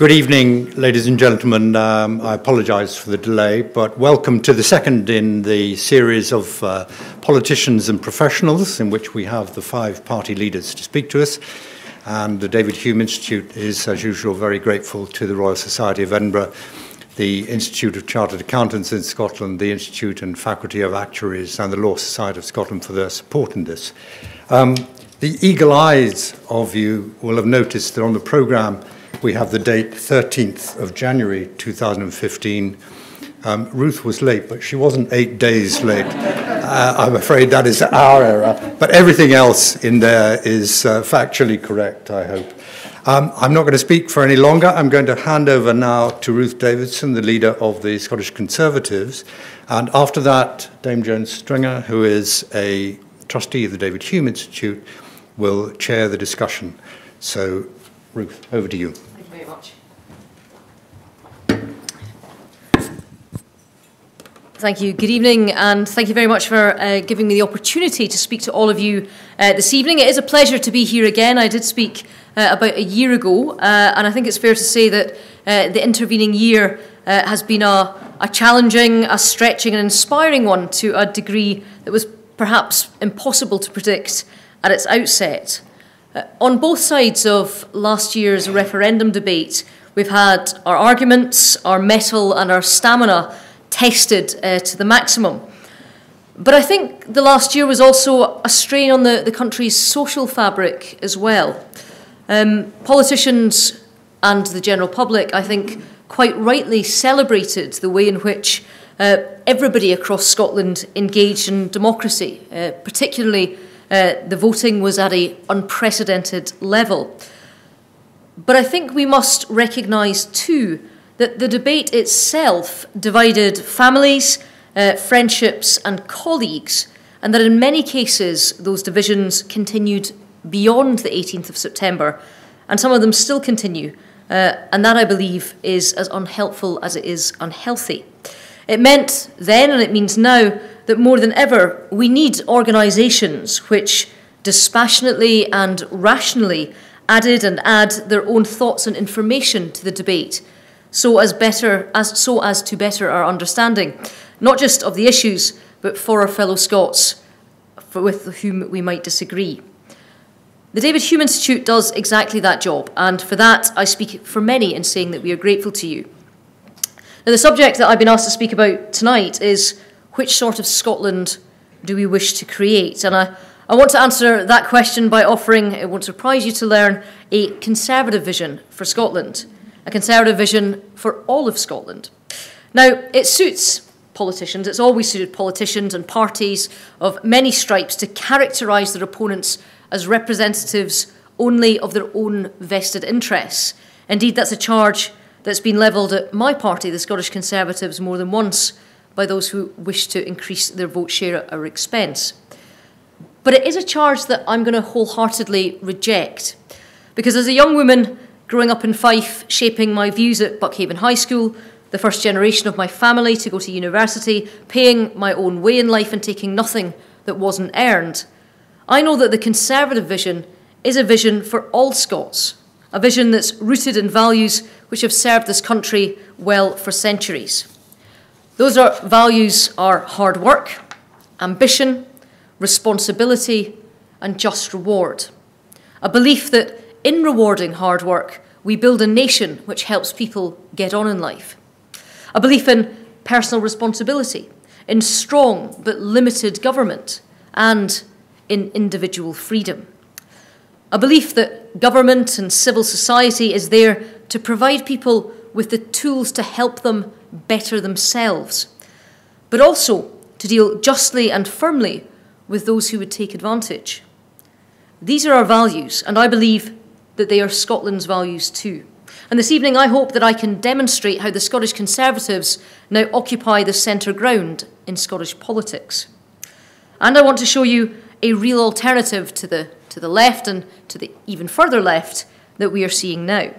Good evening, ladies and gentlemen. Um, I apologise for the delay, but welcome to the second in the series of uh, politicians and professionals in which we have the five party leaders to speak to us. And the David Hume Institute is, as usual, very grateful to the Royal Society of Edinburgh, the Institute of Chartered Accountants in Scotland, the Institute and Faculty of Actuaries, and the Law Society of Scotland for their support in this. Um, the eagle eyes of you will have noticed that on the programme, we have the date 13th of January 2015. Um, Ruth was late, but she wasn't eight days late. Uh, I'm afraid that is our error. But everything else in there is uh, factually correct, I hope. Um, I'm not going to speak for any longer. I'm going to hand over now to Ruth Davidson, the leader of the Scottish Conservatives. And after that, Dame Joan Stringer, who is a trustee of the David Hume Institute, will chair the discussion. So, Ruth, over to you. Thank you. Good evening, and thank you very much for uh, giving me the opportunity to speak to all of you uh, this evening. It is a pleasure to be here again. I did speak uh, about a year ago, uh, and I think it's fair to say that uh, the intervening year uh, has been a, a challenging, a stretching, and inspiring one to a degree that was perhaps impossible to predict at its outset. on both sides of last year's referendum debate, we've had our arguments, our mettle, and our stamina tested uh, to the maximum. But I think the last year was also a strain on the, the country's social fabric as well. Um, politicians and the general public, I think, quite rightly celebrated the way in which uh, everybody across Scotland engaged in democracy, uh, particularly uh, the voting was at an unprecedented level. But I think we must recognise too that the debate itself divided families, uh, friendships, and colleagues, and that in many cases those divisions continued beyond the 18th of September, and some of them still continue. Uh, and that, I believe, is as unhelpful as it is unhealthy. It meant then, and it means now, that more than ever, we need organisations which dispassionately and rationally added and add their own thoughts and information to the debate so as better as so as to better our understanding, not just of the issues, but for our fellow Scots, with whom we might disagree. The David Hume Institute does exactly that job, and for that I speak for many in saying that we are grateful to you. Now, the subject that I've been asked to speak about tonight is which sort of Scotland do we wish to create? And I, I want to answer that question by offering, it won't surprise you to learn, a conservative vision for Scotland a Conservative vision for all of Scotland. Now, it suits politicians, it's always suited politicians and parties of many stripes to characterise their opponents as representatives only of their own vested interests. Indeed, that's a charge that's been levelled at my party, the Scottish Conservatives, more than once by those who wish to increase their vote share at our expense. But it is a charge that I'm going to wholeheartedly reject. Because as a young woman Growing up in Fife, shaping my views at Buckhaven High School, the first generation of my family to go to university, paying my own way in life and taking nothing that wasn't earned. I know that the Conservative vision is a vision for all Scots, a vision that's rooted in values which have served this country well for centuries. Those are, values are hard work, ambition, responsibility, and just reward. A belief that in rewarding hard work, we build a nation which helps people get on in life. A belief in personal responsibility, in strong but limited government, and in individual freedom. A belief that government and civil society is there to provide people with the tools to help them better themselves, but also to deal justly and firmly with those who would take advantage. These are our values, and I believe that they are Scotland's values too. And this evening, I hope that I can demonstrate how the Scottish Conservatives now occupy the centre ground in Scottish politics. And I want to show you a real alternative to the, to the left and to the even further left that we are seeing now.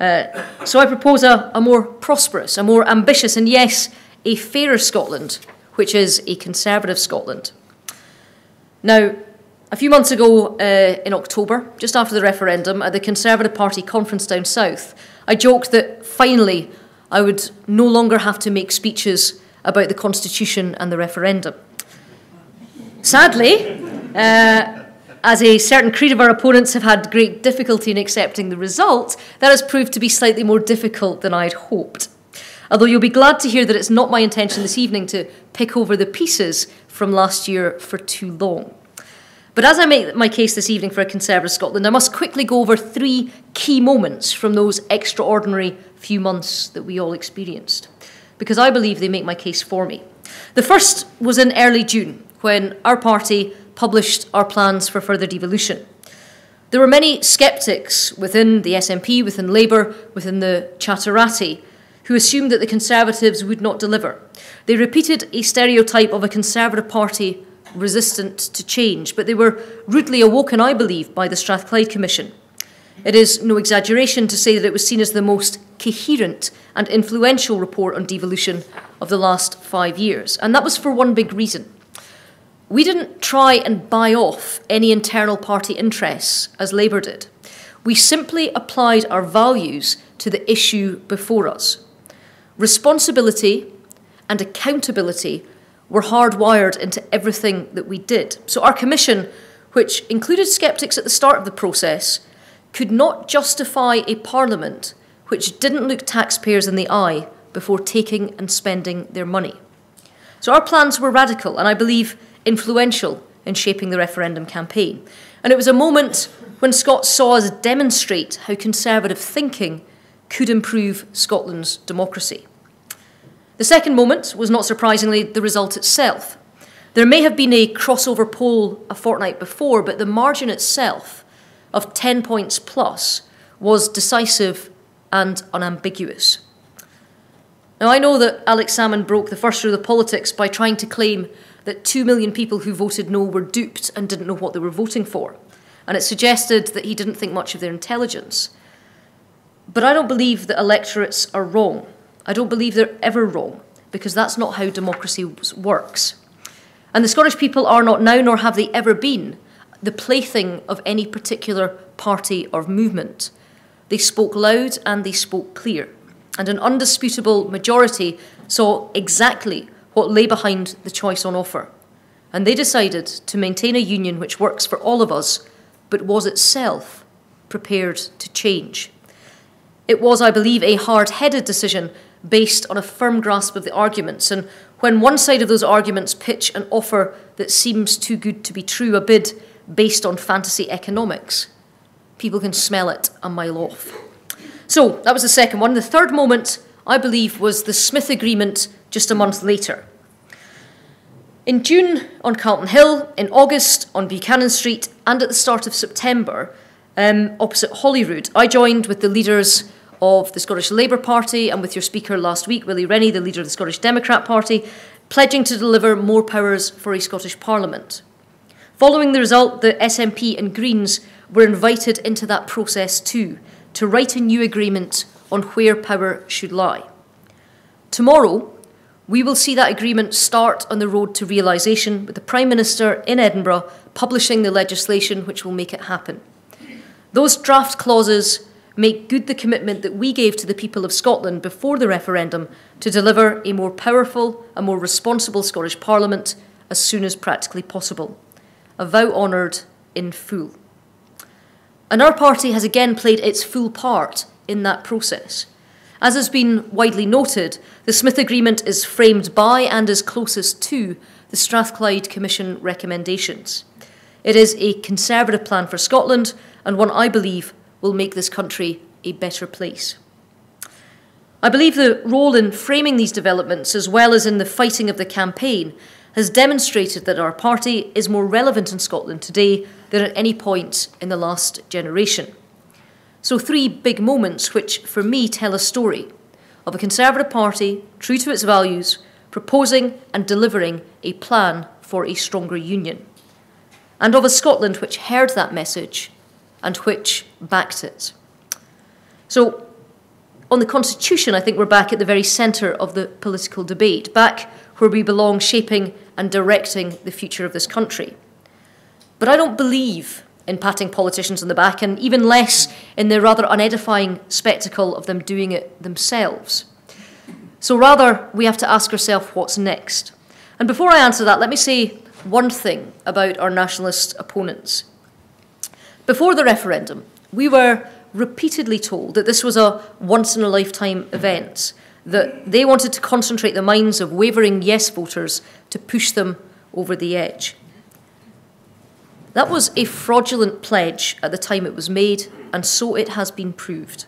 Uh, so I propose a, a more prosperous, a more ambitious, and yes, a fairer Scotland, which is a Conservative Scotland. Now, A few months ago, uh, in October, just after the referendum, at the Conservative Party conference down south, I joked that finally I would no longer have to make speeches about the Constitution and the referendum. Sadly, uh, as a certain creed of our opponents have had great difficulty in accepting the result, that has proved to be slightly more difficult than I'd hoped. Although you'll be glad to hear that it's not my intention this evening to pick over the pieces from last year for too long. But as I make my case this evening for a Conservative Scotland, I must quickly go over three key moments from those extraordinary few months that we all experienced, because I believe they make my case for me. The first was in early June, when our party published our plans for further devolution. There were many sceptics within the SNP, within Labour, within the Chatterati, who assumed that the Conservatives would not deliver. They repeated a stereotype of a Conservative Party resistant to change, but they were rudely awoken, I believe, by the Strathclyde Commission. It is no exaggeration to say that it was seen as the most coherent and influential report on devolution of the last five years, and that was for one big reason. We didn't try and buy off any internal party interests, as Labour did. We simply applied our values to the issue before us. Responsibility and accountability were hardwired into everything that we did. So our commission, which included sceptics at the start of the process, could not justify a parliament which didn't look taxpayers in the eye before taking and spending their money. So our plans were radical and I believe influential in shaping the referendum campaign. And it was a moment when Scots saw us demonstrate how conservative thinking could improve Scotland's democracy. The second moment was not surprisingly the result itself. There may have been a crossover poll a fortnight before, but the margin itself of 10 points plus was decisive and unambiguous. Now, I know that Alex Salmond broke the first rule of politics by trying to claim that 2 million people who voted no were duped and didn't know what they were voting for. And it suggested that he didn't think much of their intelligence. But I don't believe that electorates are wrong. I don't believe they're ever wrong, because that's not how democracy works. And the Scottish people are not now, nor have they ever been, the plaything of any particular party or movement. They spoke loud and they spoke clear. And an undisputable majority saw exactly what lay behind the choice on offer. And they decided to maintain a union which works for all of us, but was itself prepared to change. It was, I believe, a hard headed decision based on a firm grasp of the arguments. And when one side of those arguments pitch an offer that seems too good to be true, a bid based on fantasy economics, people can smell it a mile off. So that was the second one. The third moment, I believe, was the Smith Agreement just a month later. In June on Calton Hill, in August on Buchanan Street, and at the start of September, um, opposite Holyrood, I joined with the leaders of the Scottish Labour Party and with your speaker last week, Willie Rennie, the leader of the Scottish Democrat Party, pledging to deliver more powers for a Scottish Parliament. Following the result, the SNP and Greens were invited into that process too, to write a new agreement on where power should lie. Tomorrow, we will see that agreement start on the road to realisation, with the Prime Minister in Edinburgh publishing the legislation which will make it happen. Those draft clauses make good the commitment that we gave to the people of Scotland before the referendum to deliver a more powerful and more responsible Scottish Parliament as soon as practically possible. A vow honoured in full. And our party has again played its full part in that process. As has been widely noted, the Smith Agreement is framed by and is closest to the Strathclyde Commission recommendations. It is a conservative plan for Scotland and one I believe will make this country a better place. I believe the role in framing these developments, as well as in the fighting of the campaign, has demonstrated that our party is more relevant in Scotland today than at any point in the last generation. So, three big moments which, for me, tell a story of a Conservative Party true to its values, proposing and delivering a plan for a stronger union, and of a Scotland which heard that message and which backed it. So, on the Constitution, I think we're back at the very centre of the political debate, back where we belong, shaping and directing the future of this country. But I don't believe in patting politicians on the back, and even less in the rather unedifying spectacle of them doing it themselves. So rather, we have to ask ourselves what's next. And before I answer that, let me say one thing about our nationalist opponents. Before the referendum, we were repeatedly told that this was a once in a lifetime event, that they wanted to concentrate the minds of wavering yes voters to push them over the edge. That was a fraudulent pledge at the time it was made, and so it has been proved.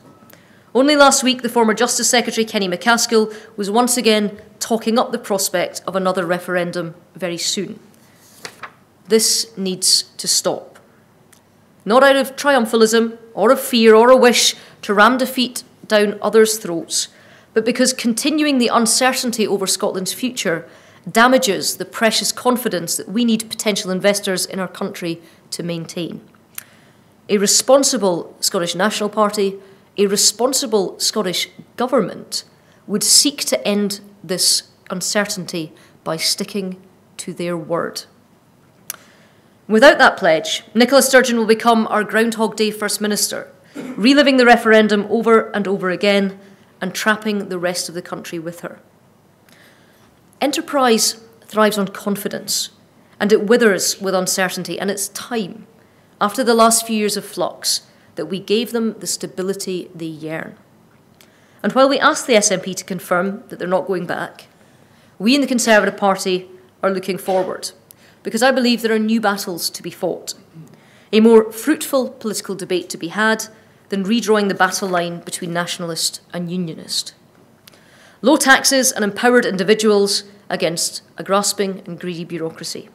Only last week, the former Justice Secretary Kenny MacAskill was once again talking up the prospect of another referendum very soon. This needs to stop. Not out of triumphalism or of fear or a wish to ram defeat down others' throats, but because continuing the uncertainty over Scotland's future damages the precious confidence that we need potential investors in our country to maintain. A responsible Scottish National Party, a responsible Scottish Government would seek to end this uncertainty by sticking to their word. Without that pledge, Nicola Sturgeon will become our Groundhog Day First Minister, reliving the referendum over and over again and trapping the rest of the country with her. Enterprise thrives on confidence and it withers with uncertainty, and it's time, after the last few years of flux, that we gave them the stability they yearn. And while we ask the SNP to confirm that they're not going back, we in the Conservative Party are looking forward because I believe there are new battles to be fought, a more fruitful political debate to be had than redrawing the battle line between nationalist and unionist. Low taxes and empowered individuals against a grasping and greedy bureaucracy.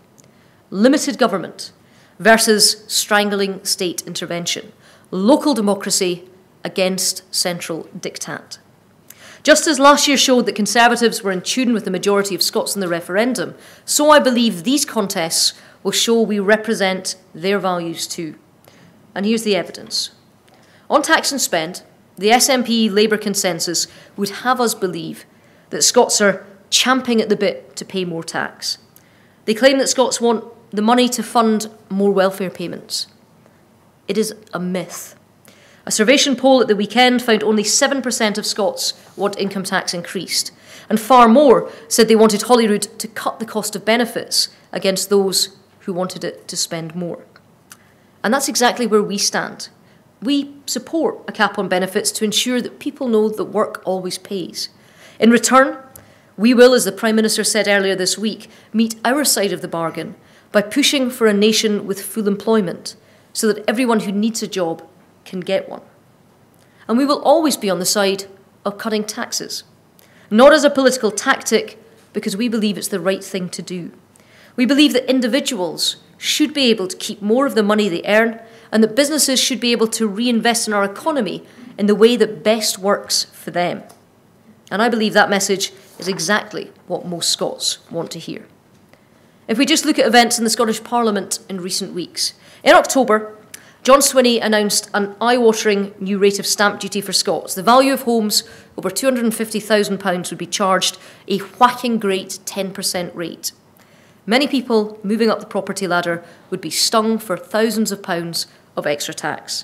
Limited government versus strangling state intervention. Local democracy against central diktat. Just as last year showed that Conservatives were in tune with the majority of Scots in the referendum, so I believe these contests will show we represent their values too. And here's the evidence. On tax and spend, the SNP Labour consensus would have us believe that Scots are champing at the bit to pay more tax. They claim that Scots want the money to fund more welfare payments. It is a myth. A Survation poll at the weekend found only 7% of Scots want income tax increased, and far more said they wanted Holyrood to cut the cost of benefits against those who wanted it to spend more. And that's exactly where we stand. We support a cap on benefits to ensure that people know that work always pays. In return, we will, as the Prime Minister said earlier this week, meet our side of the bargain by pushing for a nation with full employment so that everyone who needs a job can get one. And we will always be on the side of cutting taxes, not as a political tactic, because we believe it's the right thing to do. We believe that individuals should be able to keep more of the money they earn and that businesses should be able to reinvest in our economy in the way that best works for them. And I believe that message is exactly what most Scots want to hear. If we just look at events in the Scottish Parliament in recent weeks, in October, John Swinney announced an eye watering new rate of stamp duty for Scots. The value of homes over £250,000 would be charged a whacking great 10% rate. Many people moving up the property ladder would be stung for thousands of pounds of extra tax.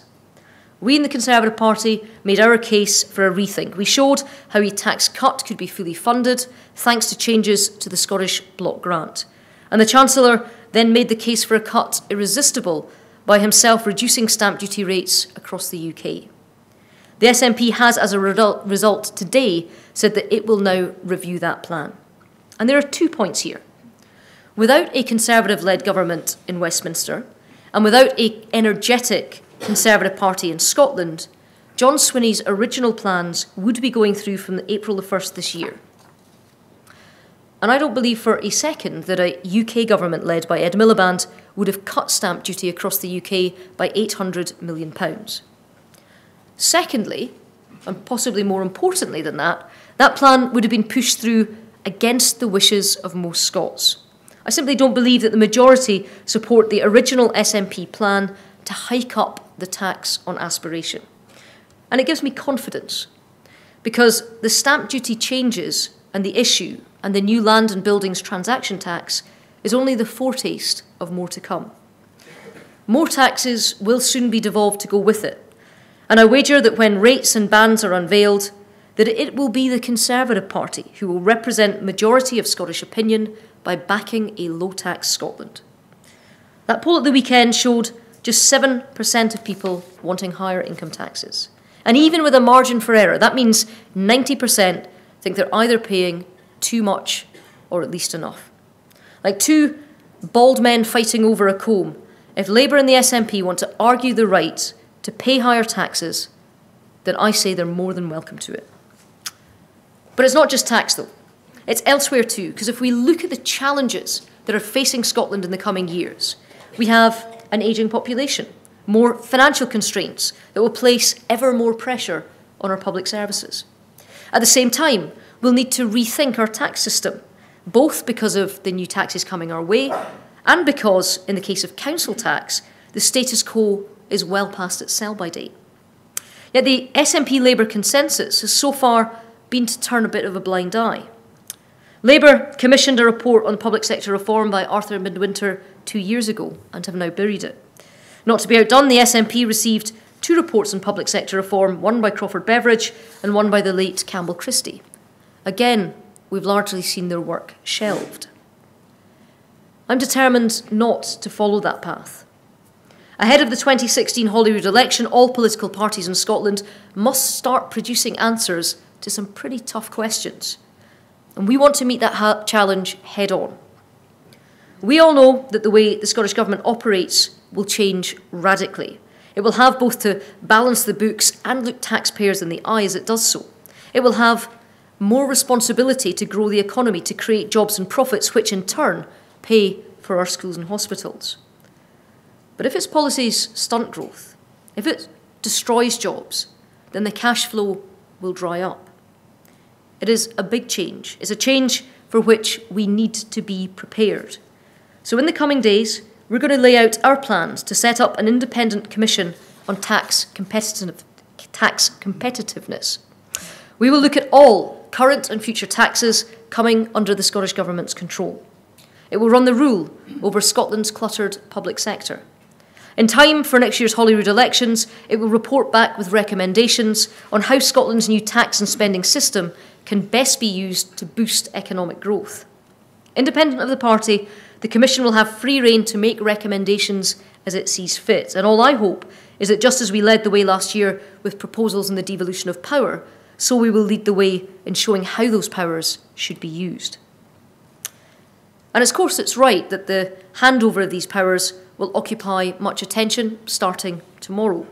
We in the Conservative Party made our case for a rethink. We showed how a tax cut could be fully funded thanks to changes to the Scottish Block Grant. And the Chancellor then made the case for a cut irresistible by himself reducing stamp duty rates across the UK. The SNP has, as a result today, said that it will now review that plan. And there are two points here. Without a Conservative led government in Westminster, and without an energetic Conservative Party in Scotland, John Swinney's original plans would be going through from April the 1st this year. And I don't believe for a second that a UK government led by Ed Miliband would have cut stamp duty across the UK by £800 million. Secondly, and possibly more importantly than that, that plan would have been pushed through against the wishes of most Scots. I simply don't believe that the majority support the original SNP plan to hike up the tax on aspiration. And it gives me confidence because the stamp duty changes and the issue and the new land and buildings transaction tax is only the foretaste of more to come. more taxes will soon be devolved to go with it. And I wager that when rates and bans are unveiled, that it will be the Conservative Party who will represent majority of Scottish opinion by backing a low tax Scotland. That poll at the weekend showed just 7% of people wanting higher income taxes. And even with a margin for error, that means 90% think they're either paying too much or at least enough. Like two bald men fighting over a comb, if Labour and the SNP want to argue the right to pay higher taxes, then I say they're more than welcome to it. But it's not just tax, though. It's elsewhere too, because if we look at the challenges that are facing Scotland in the coming years, we have an ageing population, more financial constraints that will place ever more pressure on our public services. At the same time, we'll need to rethink our tax system, both because of the new taxes coming our way and because, in the case of council tax, the status quo is well past its sell by date. Yet the SNP Labour consensus has so far been to turn a bit of a blind eye. Labour commissioned a report on public sector reform by Arthur Midwinter two years ago and have now buried it. Not to be outdone, the SNP received two reports on public sector reform, one by Crawford Beveridge and one by the late Campbell Christie. Again, we've largely seen their work shelved. I'm determined not to follow that path. Ahead of the 2016 Holyrood election, all political parties in Scotland must start producing answers to some pretty tough questions. And we want to meet that challenge head on. We all know that the way the Scottish Government operates will change radically. It will have both to balance the books and look taxpayers in the eye as it does so. It will have more responsibility to grow the economy, to create jobs and profits, which in turn pay for our schools and hospitals. But if its policies stunt growth, if it destroys jobs, then the cash flow will dry up. It is a big change. It's a change for which we need to be prepared. So, in the coming days, we're going to lay out our plans to set up an independent commission on tax, competitive, tax competitiveness. We will look at all current and future taxes coming under the Scottish Government's control. It will run the rule over Scotland's cluttered public sector. In time for next year's Holyrood elections, it will report back with recommendations on how Scotland's new tax and spending system can best be used to boost economic growth. Independent of the party, the Commission will have free rein to make recommendations as it sees fit. And all I hope is that just as we led the way last year with proposals on the devolution of power, so we will lead the way in showing how those powers should be used. And of course, it's right that the handover of these powers will occupy much attention starting tomorrow.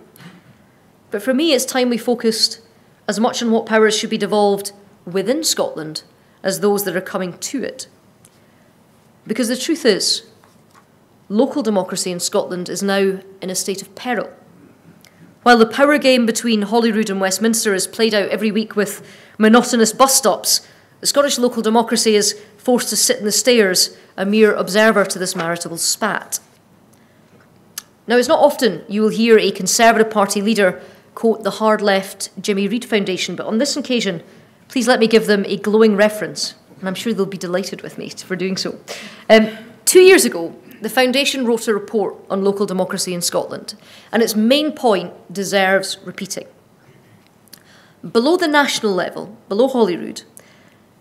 But for me, it's time we focused as much on what powers should be devolved within Scotland as those that are coming to it. Because the truth is, local democracy in Scotland is now in a state of peril. While the power game between Holyrood and Westminster is played out every week with monotonous bus stops, the Scottish local democracy is forced to sit in the stairs, a mere observer to this marital spat. Now, it's not often you will hear a Conservative Party leader quote the hard left Jimmy Reid Foundation, but on this occasion, please let me give them a glowing reference and I'm sure they'll be delighted with me for doing so. Um, two years ago, the Foundation wrote a report on local democracy in Scotland, and its main point deserves repeating. Below the national level, below Holyrood,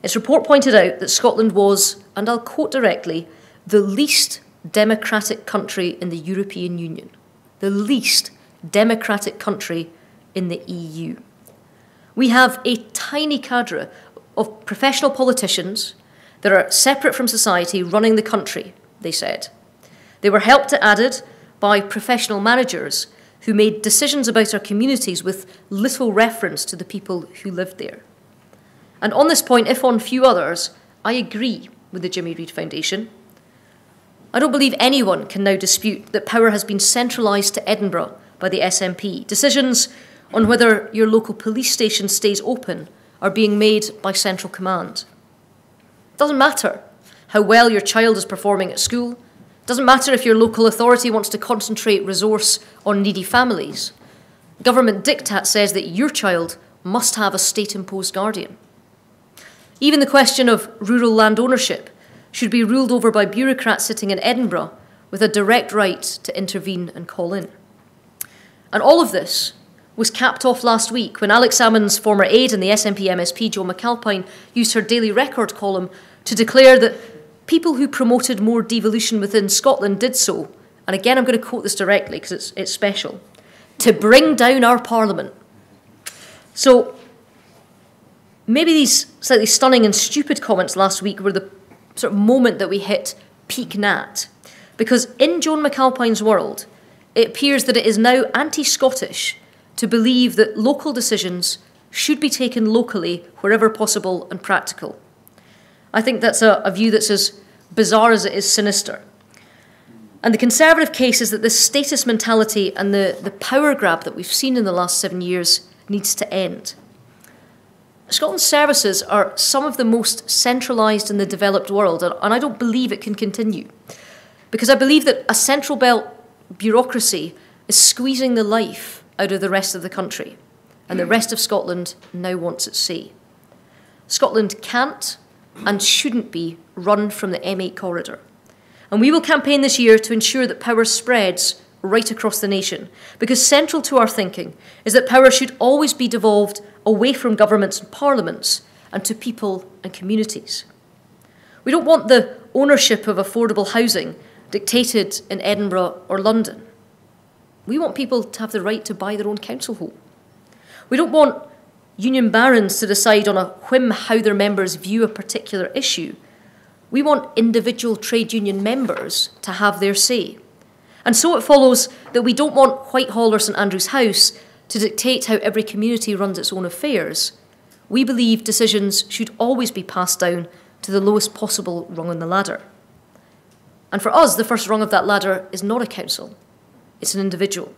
its report pointed out that Scotland was, and I'll quote directly, the least democratic country in the European Union. The least democratic country in the EU. We have a tiny cadre of professional politicians that are separate from society running the country, they said. They were helped added by professional managers who made decisions about our communities with little reference to the people who lived there. And on this point, if on few others, I agree with the Jimmy Reid Foundation. I don't believe anyone can now dispute that power has been centralised to Edinburgh by the SNP. Decisions on whether your local police station stays open are being made by central command. It doesn't matter how well your child is performing at school. Doesn't matter if your local authority wants to concentrate resource on needy families. Government diktat says that your child must have a state imposed guardian. Even the question of rural land ownership should be ruled over by bureaucrats sitting in Edinburgh with a direct right to intervene and call in. And all of this was capped off last week when Alex Salmond's former aide and the SNP MSP, Joan McAlpine, used her Daily Record column to declare that people who promoted more devolution within Scotland did so, and again I'm going to quote this directly because it's, it's special, to bring down our parliament. So maybe these slightly stunning and stupid comments last week were the sort of moment that we hit peak Nat. Because in Joan McAlpine's world, it appears that it is now anti Scottish to believe that local decisions should be taken locally wherever possible and practical. I think that's a, a view that's as bizarre as it is sinister. And the Conservative case is that this status mentality and the, the power grab that we've seen in the last seven years needs to end. Scotland's services are some of the most centralised in the developed world, and I don't believe it can continue. Because I believe that a central belt bureaucracy is squeezing the life out of the rest of the country, and the rest of Scotland now wants its say. Scotland can't and shouldn't be run from the M8 corridor. And we will campaign this year to ensure that power spreads right across the nation, because central to our thinking is that power should always be devolved away from governments and parliaments and to people and communities. We don't want the ownership of affordable housing dictated in Edinburgh or London. We want people to have the right to buy their own council home. We don't want union barons to decide on a whim how their members view a particular issue. We want individual trade union members to have their say. And so it follows that we don't want Whitehall or St Andrew's House to dictate how every community runs its own affairs. We believe decisions should always be passed down to the lowest possible rung on the ladder. And for us, the first rung of that ladder is not a council, it's an individual.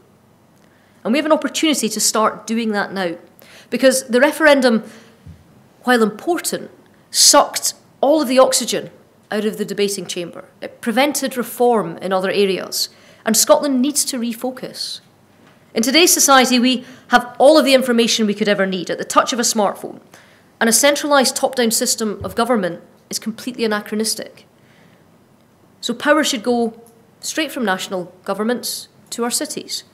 And we have an opportunity to start doing that now. Because the referendum, while important, sucked all of the oxygen out of the debating chamber. It prevented reform in other areas. And Scotland needs to refocus. In today's society, we have all of the information we could ever need at the touch of a smartphone, and a centralised top down system of government is completely anachronistic. So power should go straight from national governments to our cities.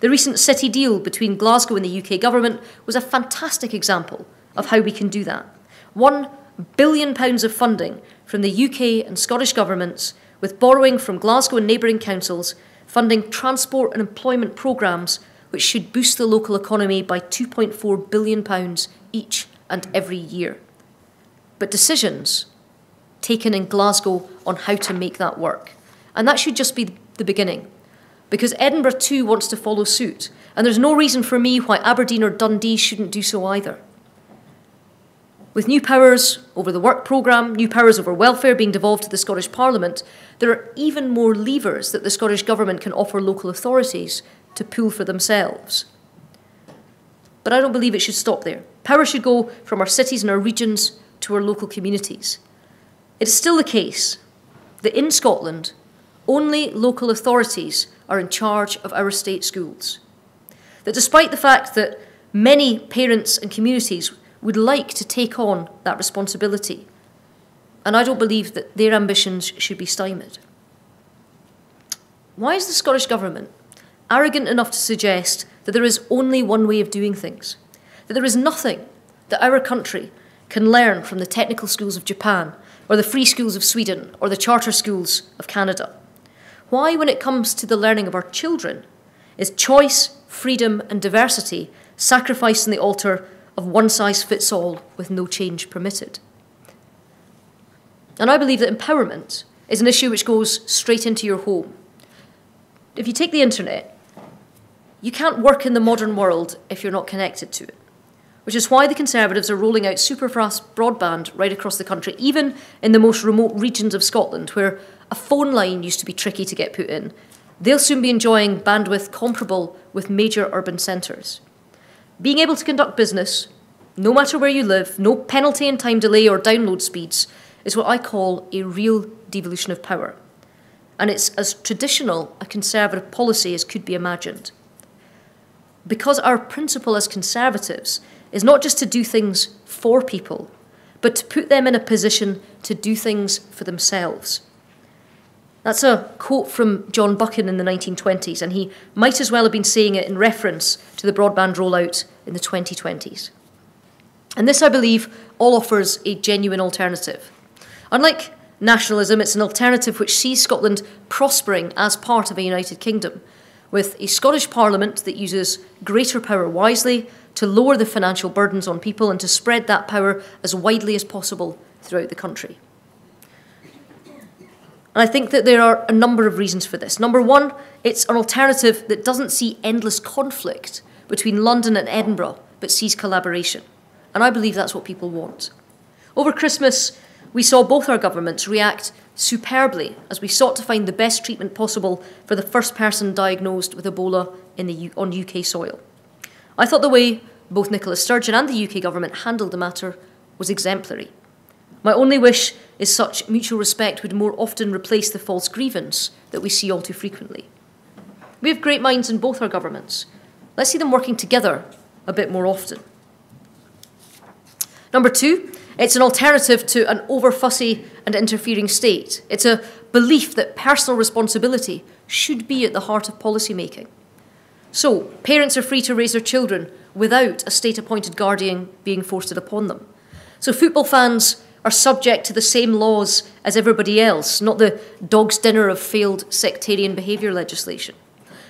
The recent city deal between Glasgow and the UK government was a fantastic example of how we can do that. One billion pounds of funding from the UK and Scottish governments, with borrowing from Glasgow and neighbouring councils funding transport and employment programmes which should boost the local economy by £2.4 billion each and every year. But decisions taken in Glasgow on how to make that work. And that should just be the beginning. Because Edinburgh too wants to follow suit, and there's no reason for me why Aberdeen or Dundee shouldn't do so either. With new powers over the work programme, new powers over welfare being devolved to the Scottish Parliament, there are even more levers that the Scottish Government can offer local authorities to pull for themselves. But I don't believe it should stop there. Power should go from our cities and our regions to our local communities. It is still the case that in Scotland, only local authorities are in charge of our state schools. That despite the fact that many parents and communities would like to take on that responsibility. And I don't believe that their ambitions should be stymied. Why is the Scottish Government arrogant enough to suggest that there is only one way of doing things? That there is nothing that our country can learn from the technical schools of Japan, or the free schools of Sweden, or the charter schools of Canada? Why, when it comes to the learning of our children, is choice, freedom, and diversity sacrificed on the altar of one size fits all with no change permitted. And I believe that empowerment is an issue which goes straight into your home. If you take the internet, you can't work in the modern world if you're not connected to it, which is why the Conservatives are rolling out superfast broadband right across the country, even in the most remote regions of Scotland, where a phone line used to be tricky to get put in. They'll soon be enjoying bandwidth comparable with major urban centres. Being able to conduct business, no matter where you live, no penalty in time delay or download speeds, is what I call a real devolution of power. And it's as traditional a conservative policy as could be imagined. Because our principle as conservatives is not just to do things for people, but to put them in a position to do things for themselves. That's a quote from John Buchan in the 1920s, and he might as well have been saying it in reference to the broadband rollout in the 2020s. And this, I believe, all offers a genuine alternative. Unlike nationalism, it's an alternative which sees Scotland prospering as part of a united kingdom, with a Scottish Parliament that uses greater power wisely to lower the financial burdens on people and to spread that power as widely as possible throughout the country. And I think that there are a number of reasons for this. Number one, it's an alternative that doesn't see endless conflict between London and Edinburgh, but sees collaboration. And I believe that's what people want. Over Christmas, we saw both our governments react superbly as we sought to find the best treatment possible for the first person diagnosed with Ebola in the on UK soil. I thought the way both Nicola Sturgeon and the UK government handled the matter was exemplary. My only wish is such mutual respect would more often replace the false grievance that we see all too frequently. We have great minds in both our governments. Let's see them working together a bit more often. Number two, it's an alternative to an over fussy and interfering state. It's a belief that personal responsibility should be at the heart of policy making. So, parents are free to raise their children without a state appointed guardian being forced upon them. So, football fans are subject to the same laws as everybody else, not the dog's dinner of failed sectarian behaviour legislation.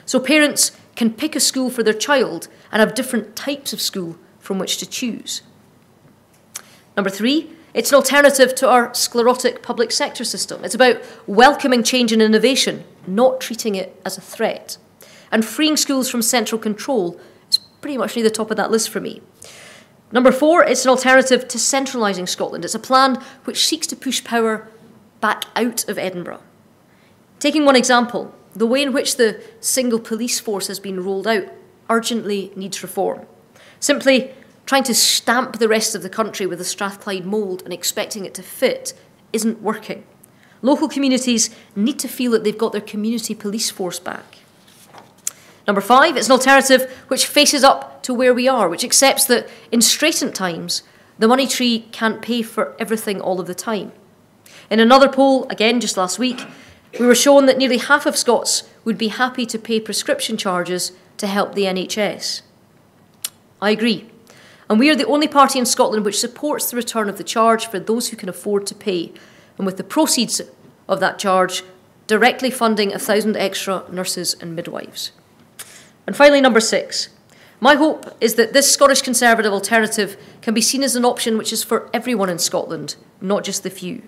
So, parents can pick a school for their child and have different types of school from which to choose. Number three, it's an alternative to our sclerotic public sector system. It's about welcoming change and innovation, not treating it as a threat. And freeing schools from central control is pretty much near the top of that list for me. Number four, it's an alternative to centralising Scotland. It's a plan which seeks to push power back out of Edinburgh. Taking one example, the way in which the single police force has been rolled out urgently needs reform. Simply Trying to stamp the rest of the country with a Strathclyde mould and expecting it to fit isn't working. Local communities need to feel that they've got their community police force back. Number five, it's an alternative which faces up to where we are, which accepts that in straitened times, the money tree can't pay for everything all of the time. In another poll, again just last week, we were shown that nearly half of Scots would be happy to pay prescription charges to help the NHS. I agree. And we are the only party in Scotland which supports the return of the charge for those who can afford to pay, and with the proceeds of that charge, directly funding a thousand extra nurses and midwives. And finally, number six. My hope is that this Scottish Conservative alternative can be seen as an option which is for everyone in Scotland, not just the few.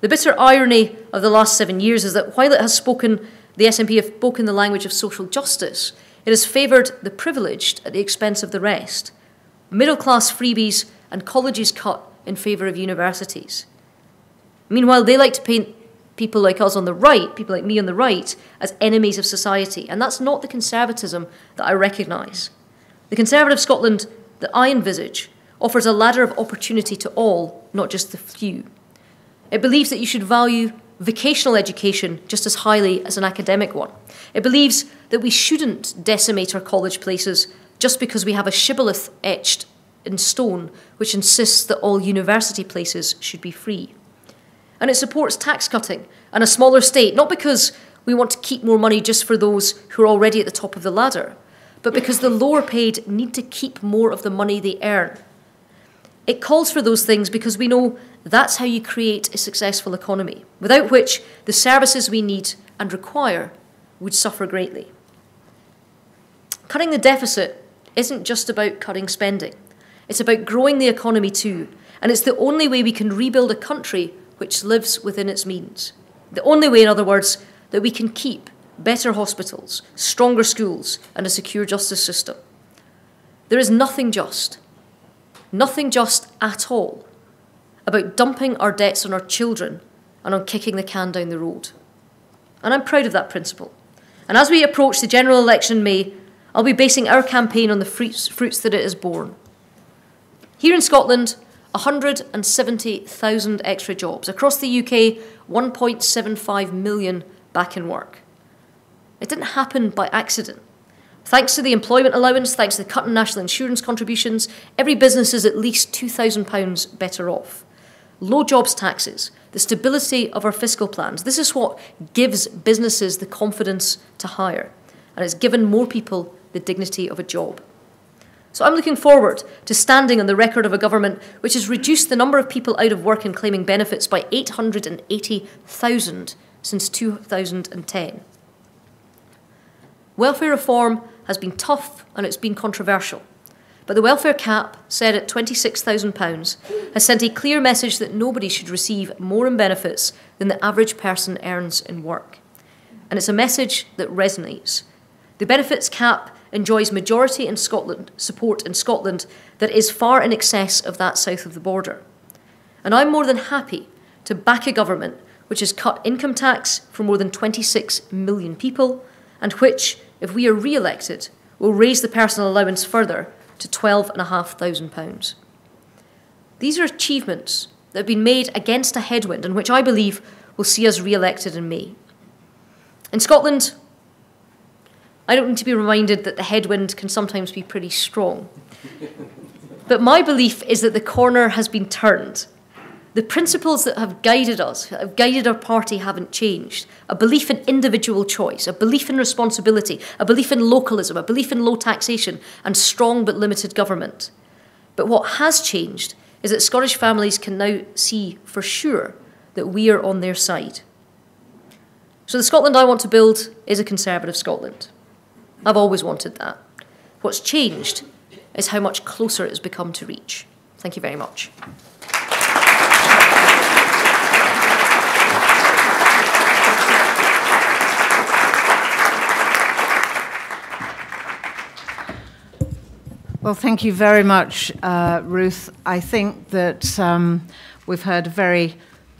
The bitter irony of the last seven years is that while it has spoken, the SNP have spoken the language of social justice, it has favoured the privileged at the expense of the rest middle class freebies, and colleges cut in favour of universities. Meanwhile, they like to paint people like us on the right, people like me on the right, as enemies of society, and that's not the conservatism that I recognise. The conservative Scotland that I envisage offers a ladder of opportunity to all, not just the few. It believes that you should value vocational education just as highly as an academic one. It believes that we shouldn't decimate our college places just because we have a shibboleth etched in stone which insists that all university places should be free. And it supports tax cutting and a smaller state, not because we want to keep more money just for those who are already at the top of the ladder, but because the lower paid need to keep more of the money they earn. It calls for those things because we know that's how you create a successful economy, without which the services we need and require would suffer greatly. Cutting the deficit isn't just about cutting spending, it's about growing the economy too. And it's the only way we can rebuild a country which lives within its means. The only way, in other words, that we can keep better hospitals, stronger schools, and a secure justice system. There is nothing just, nothing just at all, about dumping our debts on our children and on kicking the can down the road. And I'm proud of that principle. And as we approach the general election in May, I'll be basing our campaign on the fruits, fruits that it has borne. Here in Scotland, 170,000 extra jobs. Across the UK, 1.75 million back in work. It didn't happen by accident. Thanks to the employment allowance, thanks to the cut in national insurance contributions, every business is at least £2,000 better off. Low jobs taxes, the stability of our fiscal plans. This is what gives businesses the confidence to hire, and it's given more people the dignity of a job. So I'm looking forward to standing on the record of a government which has reduced the number of people out of work and claiming benefits by 880,000 since 2010. Welfare reform has been tough and it's been controversial. But the welfare cap, set at £26,000, has sent a clear message that nobody should receive more in benefits than the average person earns in work. And it's a message that resonates. The benefits cap enjoys majority in Scotland support in Scotland that is far in excess of that south of the border. And I'm more than happy to back a government which has cut income tax for more than 26 million people and which, if we are re elected, will raise the personal allowance further to £12,500. These are achievements that have been made against a headwind and which I believe will see us re elected in May. In Scotland, I don't need to be reminded that the headwind can sometimes be pretty strong. but my belief is that the corner has been turned. The principles that have guided us, have guided our party, haven't changed. A belief in individual choice, a belief in responsibility, a belief in localism, a belief in low taxation, and strong but limited government. But what has changed is that Scottish families can now see for sure that we are on their side. So, the Scotland I want to build is a Conservative Scotland. I've always wanted that. What's changed is how much closer it has become to reach. Thank you very much. Well, thank you very much, uh, Ruth. I think that um, we've heard a very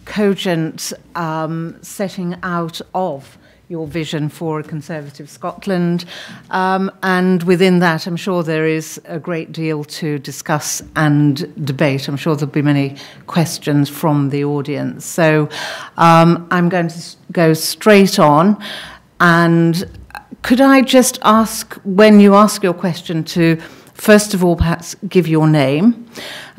cogent um, setting out of your vision for a Conservative Scotland. Um, and within that, I'm sure there is a great deal to discuss and debate. I'm sure there'll be many questions from the audience. So um, I'm going to go straight on. And could I just ask, when you ask your question, to first of all perhaps give your name,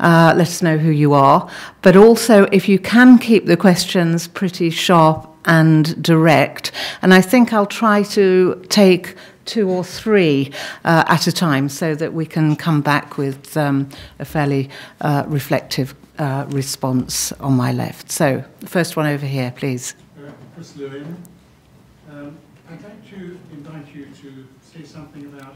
uh, let us know who you are, but also if you can keep the questions pretty sharp and direct. And I think I'll try to take two or three uh, at a time so that we can come back with um, a fairly uh, reflective uh, response on my left. So, the first one over here, please. Uh, Chris Lewin. Um, I'd like to invite you to say something about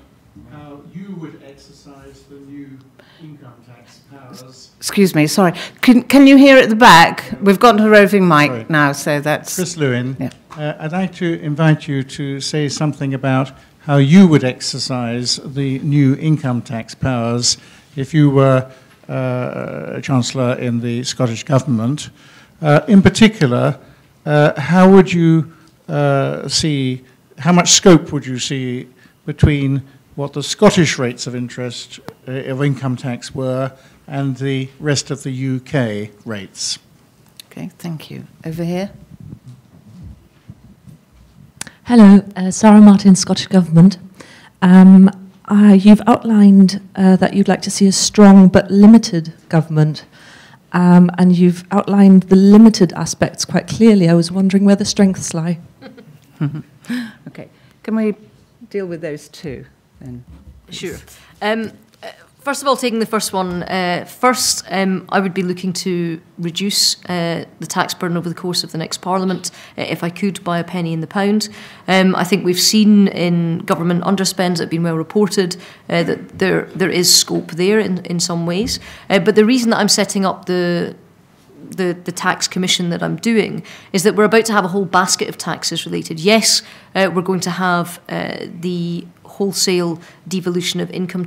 how you would exercise the new income tax powers. Excuse me, sorry. Can, can you hear at the back? We've got a roving mic sorry. now, so that's. Chris Lewin. Yeah. Uh, I'd like to invite you to say something about how you would exercise the new income tax powers if you were uh, Chancellor in the Scottish Government. Uh, in particular, uh, how would you uh, see, how much scope would you see between what the Scottish rates of interest of income tax were and the rest of the UK rates. Okay, thank you. Over here. Hello, uh, Sarah Martin, Scottish Government. Um, uh, you've outlined uh, that you'd like to see a strong but limited government, um, and you've outlined the limited aspects quite clearly. I was wondering where the strengths lie. okay, can we deal with those two? then? Sure. Um, uh, First of all, taking the first one uh, first, um, I would be looking to reduce uh, the tax burden over the course of the next Parliament, uh, if I could, by a penny in the pound. Um, I think we've seen in government underspends that have been well reported uh, that there there is scope there in, in some ways. Uh, but the reason that I'm setting up the the, the tax commission that I'm doing is that we're about to have a whole basket of taxes related. Yes, uh, we're going to have uh, the wholesale devolution of income,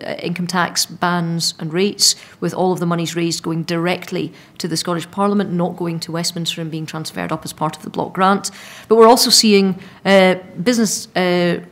uh, income tax bans and rates, with all of the monies raised going directly to the Scottish Parliament, not going to Westminster and being transferred up as part of the block grant. But we're also seeing uh, business. Uh,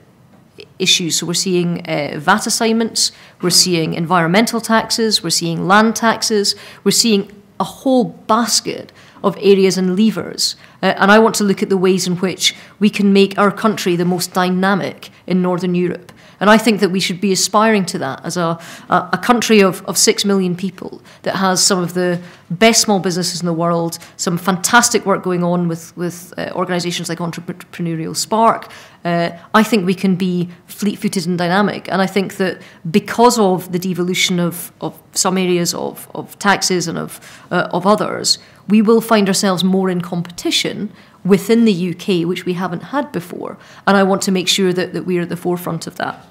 issues. So we're seeing uh, VAT assignments, we're seeing environmental taxes, we're seeing land taxes, we're seeing a whole basket of areas and levers. Uh, and I want to look at the ways in which we can make our country the most dynamic in Northern Europe. And I think that we should be aspiring to that as a, a, a country of, of six million people that has some of the best small businesses in the world, some fantastic work going on with, with uh, organisations like Entrepreneurial Spark. Uh, I think we can be fleet footed and dynamic. And I think that because of the devolution of, of some areas of, of taxes and of, uh, of others, we will find ourselves more in competition within the UK, which we haven't had before. And I want to make sure that, that we're at the forefront of that.